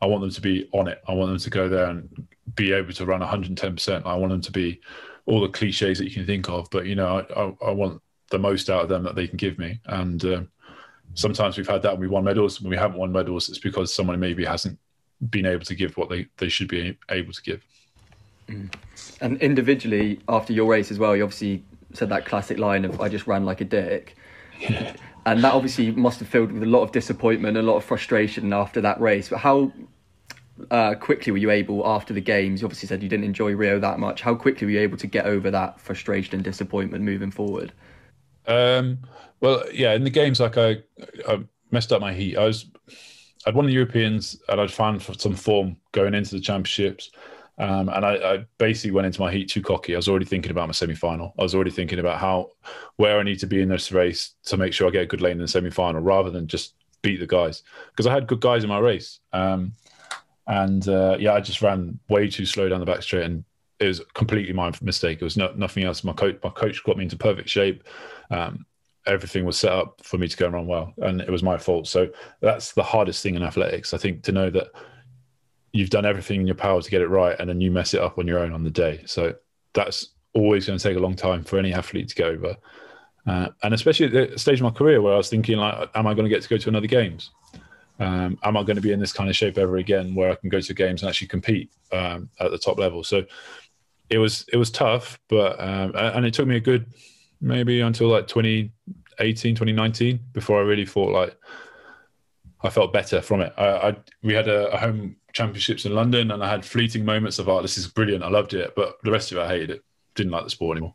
I want them to be on it. I want them to go there and be able to run 110%. I want them to be all the cliches that you can think of, but you know, I, I, I want the most out of them that they can give me. And uh, sometimes we've had that and we won medals. When we haven't won medals, it's because someone maybe hasn't been able to give what they, they should be able to give. Mm. And individually, after your race as well, you obviously said that classic line of "I just ran like a dick." Yeah. And that obviously must have filled with a lot of disappointment, a lot of frustration after that race. But how uh, quickly were you able after the games? You obviously said you didn't enjoy Rio that much. How quickly were you able to get over that frustration and disappointment moving forward? Um, well, yeah, in the games, like I, I messed up my heat. I was, I'd won the Europeans and I'd found some form going into the championships. Um, and I, I, basically went into my heat too cocky. I was already thinking about my semi-final. I was already thinking about how where I need to be in this race to make sure I get a good lane in the semi-final, rather than just beat the guys because I had good guys in my race. Um, and uh, yeah, I just ran way too slow down the back straight, and it was completely my mistake. It was no, nothing else. My coach, my coach got me into perfect shape. Um, everything was set up for me to go and run well, and it was my fault. So that's the hardest thing in athletics, I think, to know that you've done everything in your power to get it right, and then you mess it up on your own on the day. So that's always going to take a long time for any athlete to get over. Uh, and especially at the stage of my career where I was thinking, like, am I going to get to go to another games? Um, am I going to be in this kind of shape ever again, where I can go to games and actually compete um, at the top level? So it was it was tough, but um, and it took me a good maybe until like 2018, 2019 before I really thought like I felt better from it. I, I we had a, a, home championships in London, and I had fleeting moments of, oh, this is brilliant, I loved it, but the rest of it, I hated it. Didn't like the sport anymore.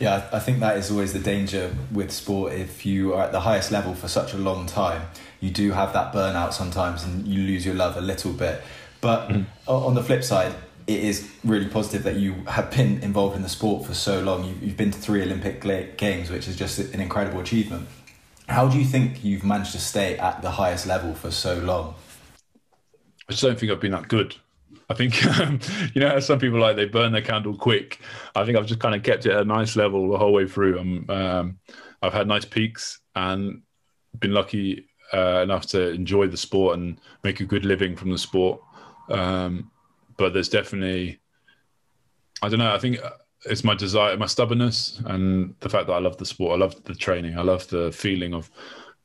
Yeah, I think that is always the danger with sport. If you are at the highest level for such a long time, you do have that burnout sometimes, and you lose your love a little bit. But mm. on the flip side, it is really positive that you have been involved in the sport for so long. You've been to three Olympic Games, which is just an incredible achievement. How do you think you've managed to stay at the highest level for so long? I just don't think I've been that good. I think um, you know some people like they burn their candle quick. I think I've just kind of kept it at a nice level the whole way through. Um, um, I've had nice peaks and been lucky uh, enough to enjoy the sport and make a good living from the sport. Um, but there's definitely, I don't know. I think it's my desire, my stubbornness, and the fact that I love the sport. I love the training. I love the feeling of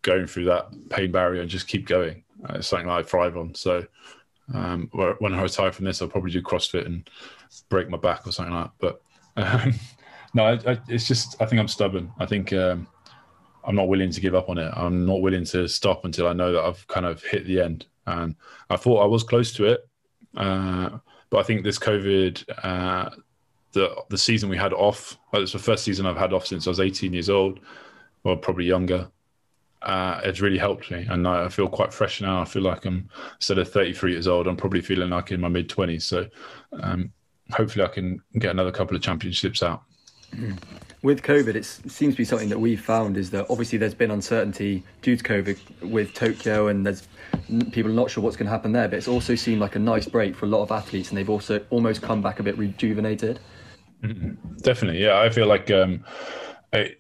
going through that pain barrier and just keep going. Uh, it's something I thrive on. So um, when I retire from this, I'll probably do CrossFit and break my back or something like that. But um, no, I, I, it's just I think I'm stubborn. I think um, I'm not willing to give up on it. I'm not willing to stop until I know that I've kind of hit the end. And I thought I was close to it, uh, but I think this COVID uh, the the season we had off. Like it's the first season I've had off since I was 18 years old, or probably younger. Uh, it's really helped me, and I, I, feel quite fresh now. I feel like I'm instead of 33 years old, I'm probably feeling like in my mid 20s. So um, hopefully, I can get another couple of championships out. With COVID, it seems to be something that we've found is that obviously there's been uncertainty due to COVID with Tokyo, and there's people not sure what's going to happen there. But it's also seemed like a nice break for a lot of athletes, and they've also almost come back a bit rejuvenated. Mm-hmm. Definitely, yeah. I feel like um,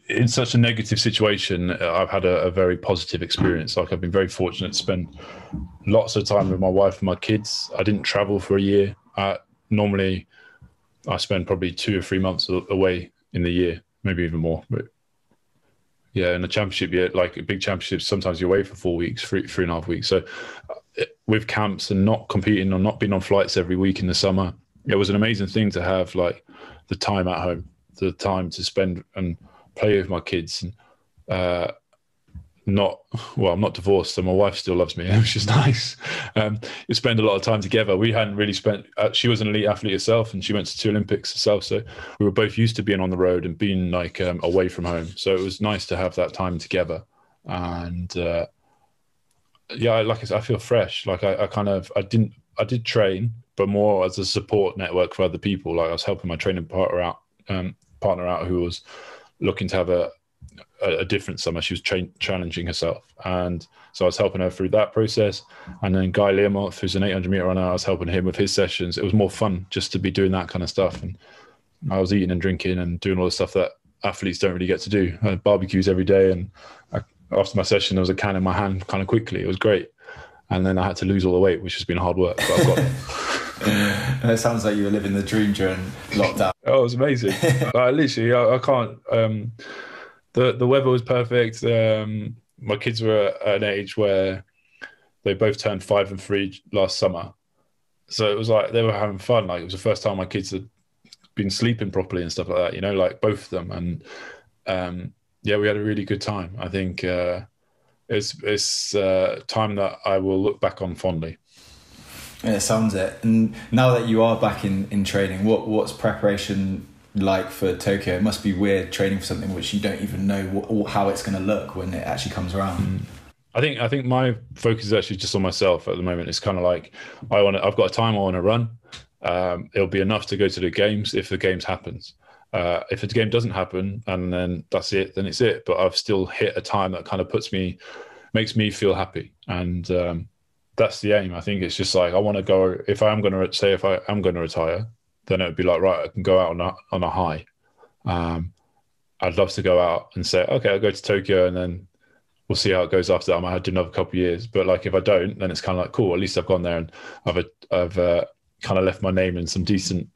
in such a negative situation, I've had a, a, very positive experience. Like I've been very fortunate to spend lots of time with my wife and my kids. I didn't travel for a year. Uh, normally, I spend probably two or three months away in the year, maybe even more. But yeah, in a championship year, like big championships, sometimes you're away for four weeks, three three and a half weeks. So uh, with camps and not competing or not being on flights every week in the summer, it was an amazing thing to have like the time at home, the time to spend and play with my kids, and uh, not well. I'm not divorced, so my wife still loves me, which is nice. Um, you spend a lot of time together. We hadn't really spent. Uh, she was an elite athlete herself, and she went to two Olympics herself. So we were both used to being on the road and being like um, away from home. So it was nice to have that time together. And uh, yeah, like I said, I feel fresh. Like I, I kind of I didn't I did train, but more as a support network for other people. Like I was helping my training partner out, um, partner out who was looking to have a a, a different summer. She was tra- challenging herself, and so I was helping her through that process. And then Guy Learmonth, who's an 800 meter runner, I was helping him with his sessions. It was more fun just to be doing that kind of stuff, and I was eating and drinking and doing all the stuff that athletes don't really get to do. I had barbecues every day, and I, after my session, there was a can in my hand kind of quickly. It was great and then I had to lose all the weight, which has been hard work. But I've got it. it sounds like you were living the dream during lockdown. oh, it was amazing. I literally, I, I can't. Um, the the weather was perfect. Um, my kids were at an age where they both turned five and three last summer, so it was like they were having fun. Like it was the first time my kids had been sleeping properly and stuff like that. You know, like both of them, and um, yeah, we had a really good time. I think. Uh, it's it's uh, time that I will look back on fondly. It sounds it. And now that you are back in, in training, what what's preparation like for Tokyo? It must be weird training for something which you don't even know what, how it's going to look when it actually comes around. Mm. I think I think my focus is actually just on myself at the moment. It's kind of like I want. I've got a time I want to run. Um, it'll be enough to go to the games if the games happens. Uh, if the game doesn't happen and then that's it, then it's it. But I've still hit a time that kind of puts me, makes me feel happy, and um, that's the aim. I think it's just like I want to go. If I am going to say if I am going to retire, then it would be like right, I can go out on a on a high. Um, I'd love to go out and say, okay, I'll go to Tokyo and then we'll see how it goes after that. I might do another couple of years, but like if I don't, then it's kind of like cool. At least I've gone there and I've I've uh, kind of left my name in some decent,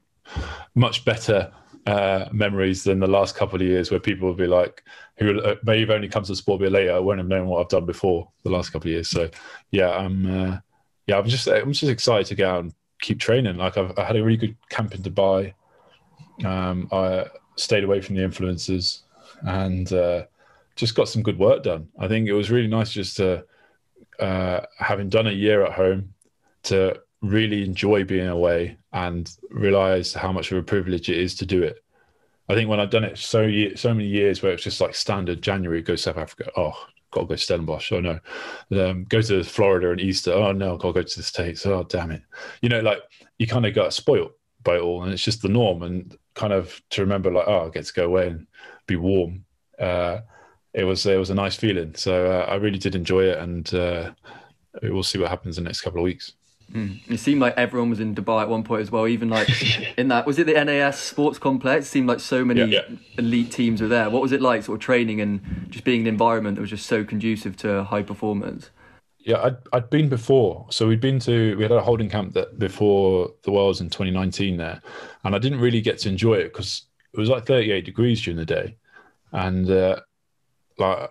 much better uh, memories than the last couple of years where people will be like, who uh, may have only come to the sport a bit later, I won't have known what I've done before the last couple of years. So, yeah, I'm, uh, yeah, I'm just, I'm just excited to get out and keep training. Like I've, I had a really good camp in Dubai. Um, I stayed away from the influencers and uh, just got some good work done. I think it was really nice just to, uh, having done a year at home, to really enjoy being away and realize how much of a privilege it is to do it. I think when I've done it so so many years where it's just like standard January go South Africa, oh got to go to Stellenbosch, oh no, um, go to Florida and Easter, oh no, got to go to the States, oh damn it, you know, like you kind of got spoiled by it all, and it's just the norm, and kind of to remember like oh I get to go away and be warm. Uh, it was it was a nice feeling, so uh, I really did enjoy it, and uh, we'll see what happens in the next couple of weeks. Mm. It seemed like everyone was in Dubai at one point as well. Even like in that was it the NAS Sports Complex? It seemed like so many yeah, yeah. elite teams were there. What was it like, sort of training and just being an environment that was just so conducive to high performance? Yeah, I'd I'd been before. So we'd been to we had a holding camp that before the Worlds in 2019 there, and I didn't really get to enjoy it because it was like 38 degrees during the day, and uh, like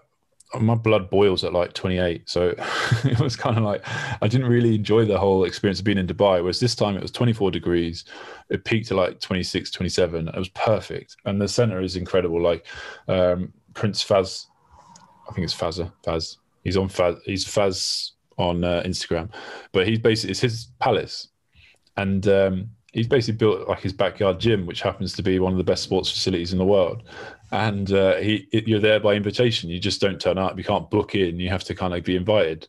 my blood boils at like 28 so it was kind of like i didn't really enjoy the whole experience of being in dubai. Whereas this time it was 24 degrees it peaked to like 26 27 it was perfect. And the center is incredible like um, prince faz i think it's fazza faz. He's on faz he's faz on uh, instagram but he's basically it's his palace. And um, he's basically built like his backyard gym, which happens to be one of the best sports facilities in the world. And uh, he, you're there by invitation. You just don't turn up. You can't book in. You have to kind of be invited.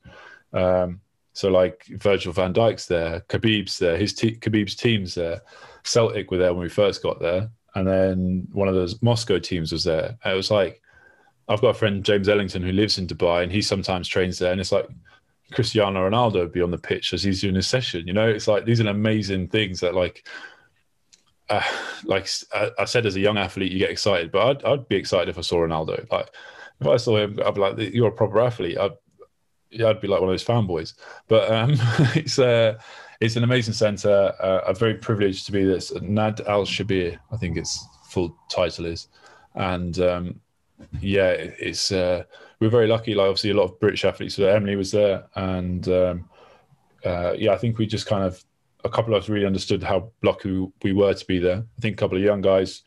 Um, so like Virgil van Dijk's there, Khabib's there, his te- Khabib's team's there, Celtic were there when we first got there, and then one of those Moscow teams was there. It was like I've got a friend James Ellington who lives in Dubai, and he sometimes trains there, and it's like Cristiano Ronaldo would be on the pitch as he's doing his session. You know, it's like these are amazing things that like. Uh, like I said, as a young athlete, you get excited, but I'd, I'd be excited if I saw Ronaldo. Like if I saw him, I'd be like, "You're a proper athlete." I'd, I'd be like one of those fanboys. But um, it's uh, it's an amazing centre. Uh, I'm very privileged to be this. Nad Al Sheba, I think its full title is, and um, yeah, it's uh, we're very lucky. Like obviously, a lot of British athletes. So Emily was there, and um, uh, yeah, I think we just kind of a couple of us really understood how lucky we were to be there. I think a couple of young guys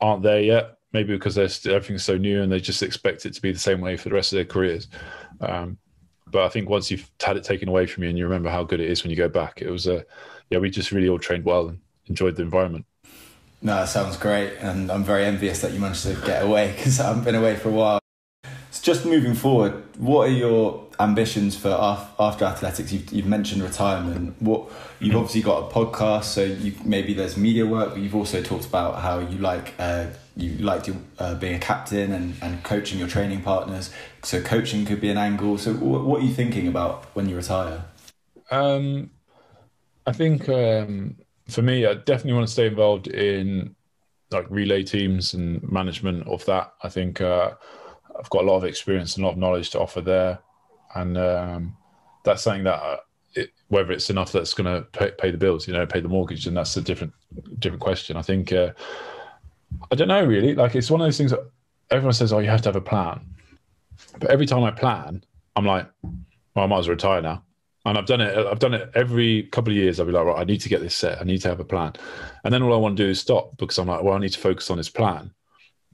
aren't there yet, maybe because they're still, everything's so new and they just expect it to be the same way for the rest of their careers. Um, but I think once you've had it taken away from you and you remember how good it is when you go back, it was a yeah, we just really all trained well and enjoyed the environment. No, that sounds great, and I'm very envious that you managed to get away because I haven't been away for a while. So just moving forward, what are your ambitions for after athletics? You've, you've mentioned retirement. What you've obviously got a podcast, so you, maybe there's media work, but you've also talked about how you like uh, you liked your, uh, being a captain and, and coaching your training partners. So coaching could be an angle. So what, what are you thinking about when you retire? Um, I think um, for me, I definitely want to stay involved in like relay teams and management of that. I think uh, I've got a lot of experience and a lot of knowledge to offer there, and um, that's something that uh, it, whether it's enough that's going to pay, pay, the bills, you know, pay the mortgage, and that's a different different question. I think uh, I don't know really. Like it's one of those things that everyone says, "Oh, you have to have a plan," but every time I plan, I'm like, "Well, I might as well retire now." and I've done it. I've done it every couple of years. I'll be like, right, I need to get this set. I need to have a plan, and then all I want to do is stop because I'm like, well, I need to focus on this plan.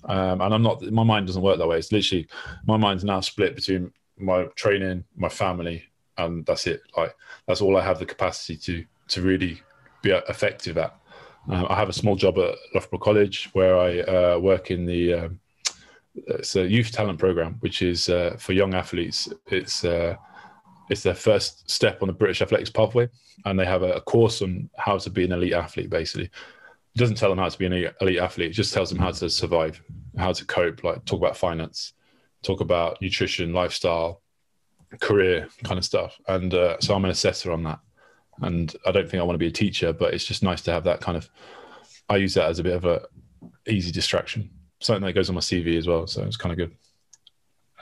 Um, and I'm not. My mind doesn't work that way. It's literally my mind's now split between my training, my family, and that's it. Like that's all I have the capacity to to really be effective at. Um, I have a small job at Loughborough College where I uh, work in the um, it's a youth talent program, which is uh, for young athletes. It's uh, it's their first step on the British athletics pathway, and they have a, a course on how to be an elite athlete. Basically, it doesn't tell them how to be an elite athlete; it just tells them how to survive, how to cope. Like talk about finance, talk about nutrition, lifestyle, career kind of stuff. And uh, so I'm an assessor on that. And I don't think I want to be a teacher, but it's just nice to have that kind of. I use that as a bit of a easy distraction, something that goes on my CV as well. So it's kind of good.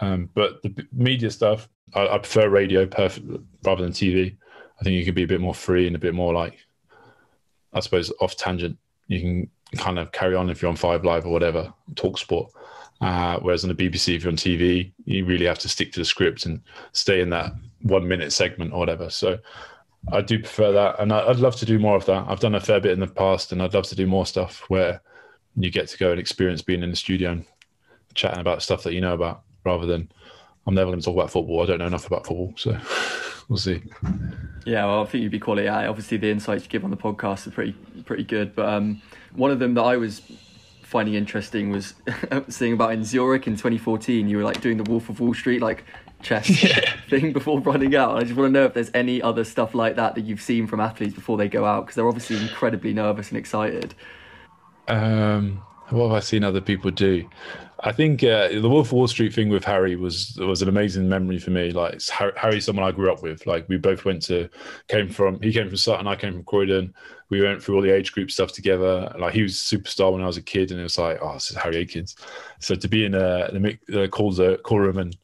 Um, but the media stuff, I, I prefer radio rather than TV. I think you can be a bit more free and a bit more like, I suppose, off tangent. You can kind of carry on if you're on Five Live or whatever, talk sport. Uh, whereas on the BBC, if you're on TV, you really have to stick to the script and stay in that one minute segment or whatever. So I do prefer that, and I'd love to do more of that. I've done a fair bit in the past, and I'd love to do more stuff where you get to go and experience being in the studio and chatting about stuff that you know about, rather than I'm never going to talk about football. I don't know enough about football, so we'll see. Yeah, well, I think you'd be quality. Obviously, the insights you give on the podcast are pretty pretty good. But um, one of them that I was finding interesting was seeing about in Zurich in 2014. You were like doing the Wolf of Wall Street like chess yeah. thing before running out. I just want to know if there's any other stuff like that that you've seen from athletes before they go out because they're obviously incredibly nervous and excited. Um, what have I seen other people do? I think uh, the Wolf of Wall Street thing with Harry was was an amazing memory for me. Like Harry, Harry's someone I grew up with. Like we both went to, came from. He came from Sutton. I came from Croydon. We went through all the age group stuff together. Like he was a superstar when I was a kid, and it was like, oh, this is Harry Aikines. So to be in uh, the, the call, call room and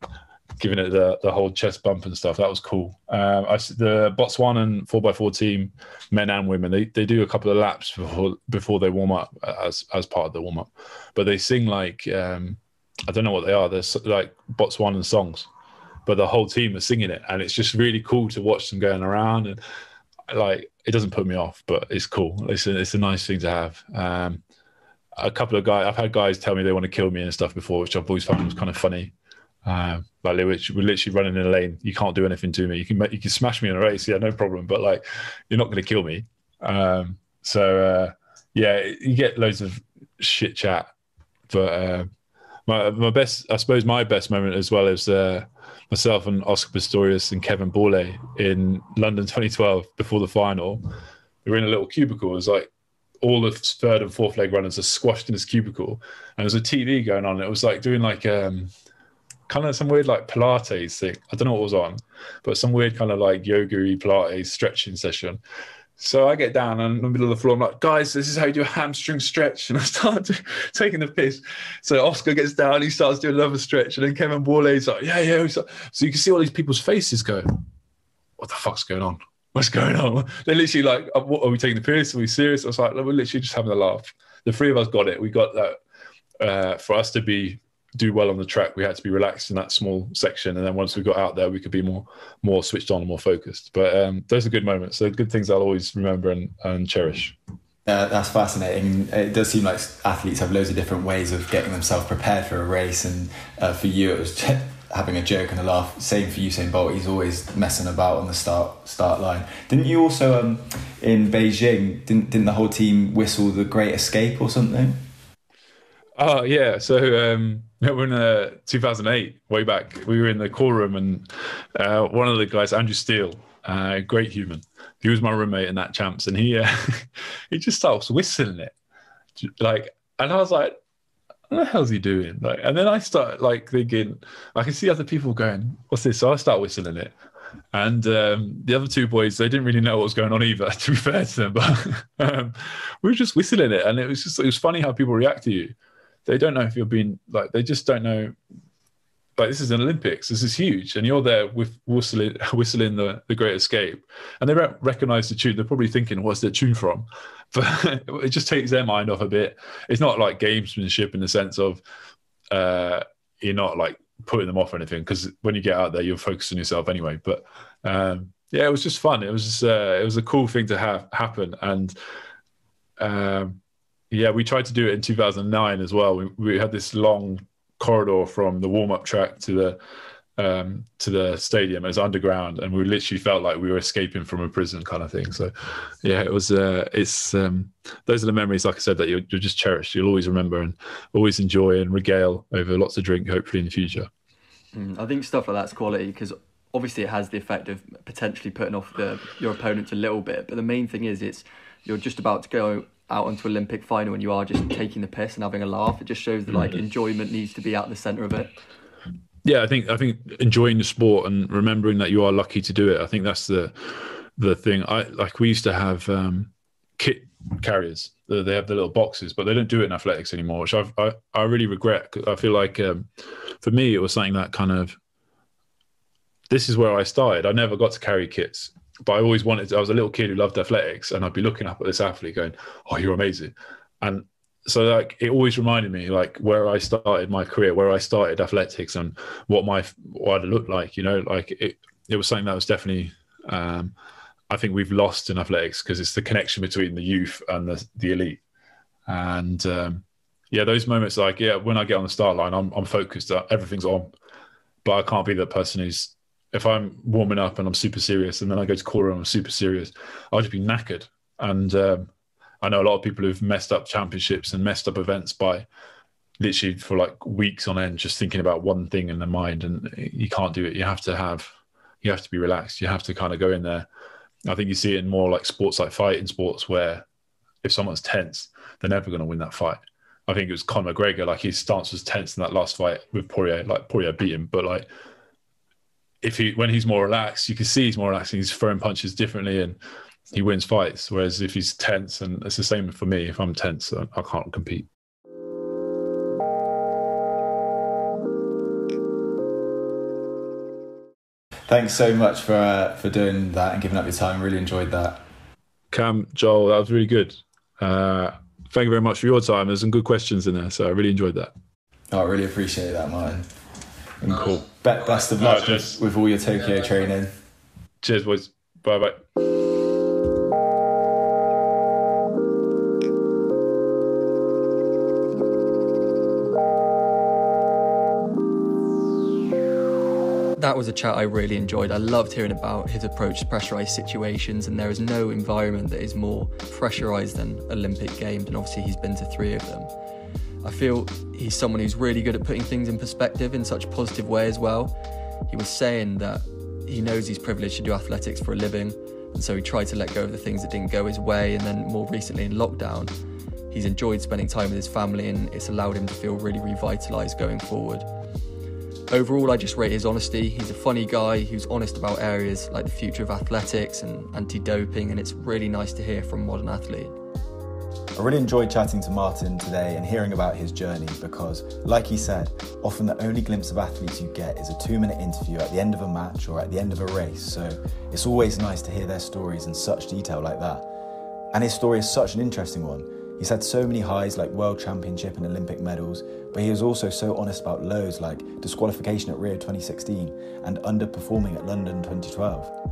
giving it the, the whole chest bump and stuff. That was cool. Um, I, the Botswana 4x4 team, men and women, they, they do a couple of laps before before they warm up as as part of the warm up. But they sing like um, I don't know what they are. They're like Botswanan songs, but the whole team are singing it, and it's just really cool to watch them going around. And like it doesn't put me off, but it's cool. It's a, it's a nice thing to have. Um, a couple of guys, I've had guys tell me they want to kill me and stuff before, which I've always found was kind of funny. Um, like we're, literally running in a lane. You can't do anything to me. You can you can smash me in a race, yeah, no problem. But like, you're not going to kill me. Um, so uh, yeah, you get loads of shit chat. But uh, my my best, I suppose, my best moment as well is uh, myself and Oscar Pistorius and Kevin Borlée in London 2012 before the final. We were in a little cubicle. It was like all the third and fourth leg runners are squashed in this cubicle, and there's a TV going on. It was like doing like um, kind of some weird like Pilates thing. I don't know what was on, but some weird kind of like yoga Pilates stretching session. So I get down in the middle of the floor. I'm like, guys, this is how you do a hamstring stretch. And I start taking the piss. So Oscar gets down, he starts doing another stretch. And then Kevin Borlée's like, yeah, yeah. So you can see all these people's faces go, what the fuck's going on? What's going on? They're literally like, uh, are we taking the piss? Are we serious? I was like, we're literally just having a laugh. The three of us got it. We got that. Uh, for us to be do well on the track, we had to be relaxed in that small section, and then once we got out there, we could be more more switched on and more focused. But um, those are good moments. So good things I'll always remember and, and cherish. Uh, that's fascinating. It does seem like athletes have loads of different ways of getting themselves prepared for a race, and uh, for you, it was having a joke and a laugh. Same for Usain Bolt; he's always messing about on the start start line. Didn't you also um, in Beijing? Didn't didn't the whole team whistle the Great Escape or something? Oh yeah, so um, we're in uh, 2008, way back. We were in the call room, and uh, one of the guys, Andrew Steele, uh, great human. He was my roommate in that champs, and he uh, he just starts whistling it, like, and I was like, "What the hell's he doing?" Like, and then I start like thinking, I can see other people going, "What's this?" So I start whistling it, and um, the other two boys, they didn't really know what was going on either. To be fair to them, but um, we were just whistling it, and it was just it was funny how people react to you they don't know if you're being like they just don't know like this is an Olympics, this is huge, and you're there with whistling, whistling the, the Great Escape, and they don't recognize the tune. They're probably thinking, "What's that tune from?" But it just takes their mind off a bit. It's not like gamesmanship in the sense of uh, you're not like putting them off or anything because when you get out there, you're focusing yourself anyway. But um, yeah, it was just fun. It was just, uh, it was a cool thing to have happen, and um, yeah, we tried to do it in 2009 as well. We, we had this long corridor from the warm up track to the um, to the stadium. It was underground, and we literally felt like we were escaping from a prison kind of thing. So, yeah, it was. Uh, it's um, those are the memories, like I said, that you'll, you'll just cherish. You'll always remember and always enjoy and regale over lots of drink, hopefully in the future. Mm, I think stuff like that's quality because obviously it has the effect of potentially putting off the your opponents a little bit. But the main thing is, it's you're just about to go out onto Olympic final and you are just taking the piss and having a laugh. It just shows that like mm. enjoyment needs to be at the center of it. Yeah, I think I think enjoying the sport and remembering that you are lucky to do it. I think that's the the thing. I like we used to have um, kit carriers. They have the little boxes, but they don't do it in athletics anymore, which I've, i I really regret. I feel like um, for me it was something that kind of this is where I started. I never got to carry kits but I always wanted to, I was a little kid who loved athletics and I'd be looking up at this athlete going, Oh, you're amazing. And so like it always reminded me like where I started my career, where I started athletics, and what my what it looked like. You know, like it it was something that was definitely. Um, I think we've lost in athletics because it's the connection between the youth and the the elite, and um, yeah, those moments like yeah, when I get on the start line, I'm I'm focused. Uh, everything's on, but I can't be that person who's if I'm warming up and I'm super serious, and then I go to quarter and I'm super serious, I'll just be knackered. And um, I know a lot of people who've messed up championships and messed up events by literally for like weeks on end, just thinking about one thing in their mind, and you can't do it. You have to have, you have to be relaxed. You have to kind of go in there. I think you see it in more like sports, like fighting sports, where if someone's tense, they're never going to win that fight. I think it was Conor McGregor, like his stance was tense in that last fight with Poirier. Like Poirier beat him, but like if he when he's more relaxed, you can see he's more relaxed. he's throwing punches differently, and he wins fights. Whereas if he's tense, and it's the same for me. If I'm tense, I can't compete. Thanks so much for uh, for doing that and giving up your time. Really enjoyed that. Cam, Joel, that was really good. Uh, thank you very much for your time. There's some good questions in there, so I really enjoyed that. Oh, I really appreciate that, Martyn. And cool. Be- best of luck oh, with, with all your Tokyo training. Cheers, boys. Bye bye. that was a chat I really enjoyed. I loved hearing about his approach to pressurized situations, and there is no environment that is more pressurized than Olympic Games, and obviously he's been to three of them. I feel he's someone who's really good at putting things in perspective in such a positive way as well. He was saying that he knows he's privileged to do athletics for a living, and so he tried to let go of the things that didn't go his way. And then more recently in lockdown, he's enjoyed spending time with his family, and it's allowed him to feel really revitalized going forward. Overall, I just rate his honesty. He's a funny guy who's honest about areas like the future of athletics and anti doping, and it's really nice to hear from a modern athlete. I really enjoyed chatting to Martyn today and hearing about his journey because, like he said, often the only glimpse of athletes you get is a two minute interview at the end of a match or at the end of a race. So it's always nice to hear their stories in such detail like that. And his story is such an interesting one. He's had so many highs like World Championship and Olympic medals, but he was also so honest about lows like disqualification at Rio 2016 and underperforming at London 2012.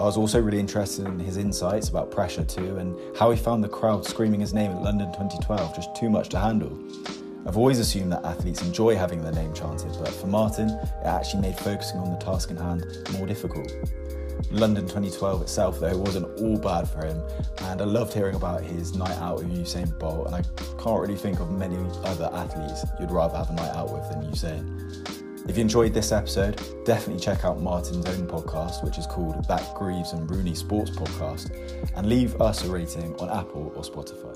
I was also really interested in his insights about pressure too and how he found the crowd screaming his name at London 2012 just too much to handle. I've always assumed that athletes enjoy having their name chanted, but for Martyn, it actually made focusing on the task in hand more difficult. London 2012 itself, though, wasn't all bad for him, and I loved hearing about his night out with Usain Bolt, and I can't really think of many other athletes you'd rather have a night out with than Usain. If you enjoyed this episode, definitely check out Martyn's own podcast, which is called That Greaves and Rooney Sports Podcast, and leave us a rating on Apple or Spotify.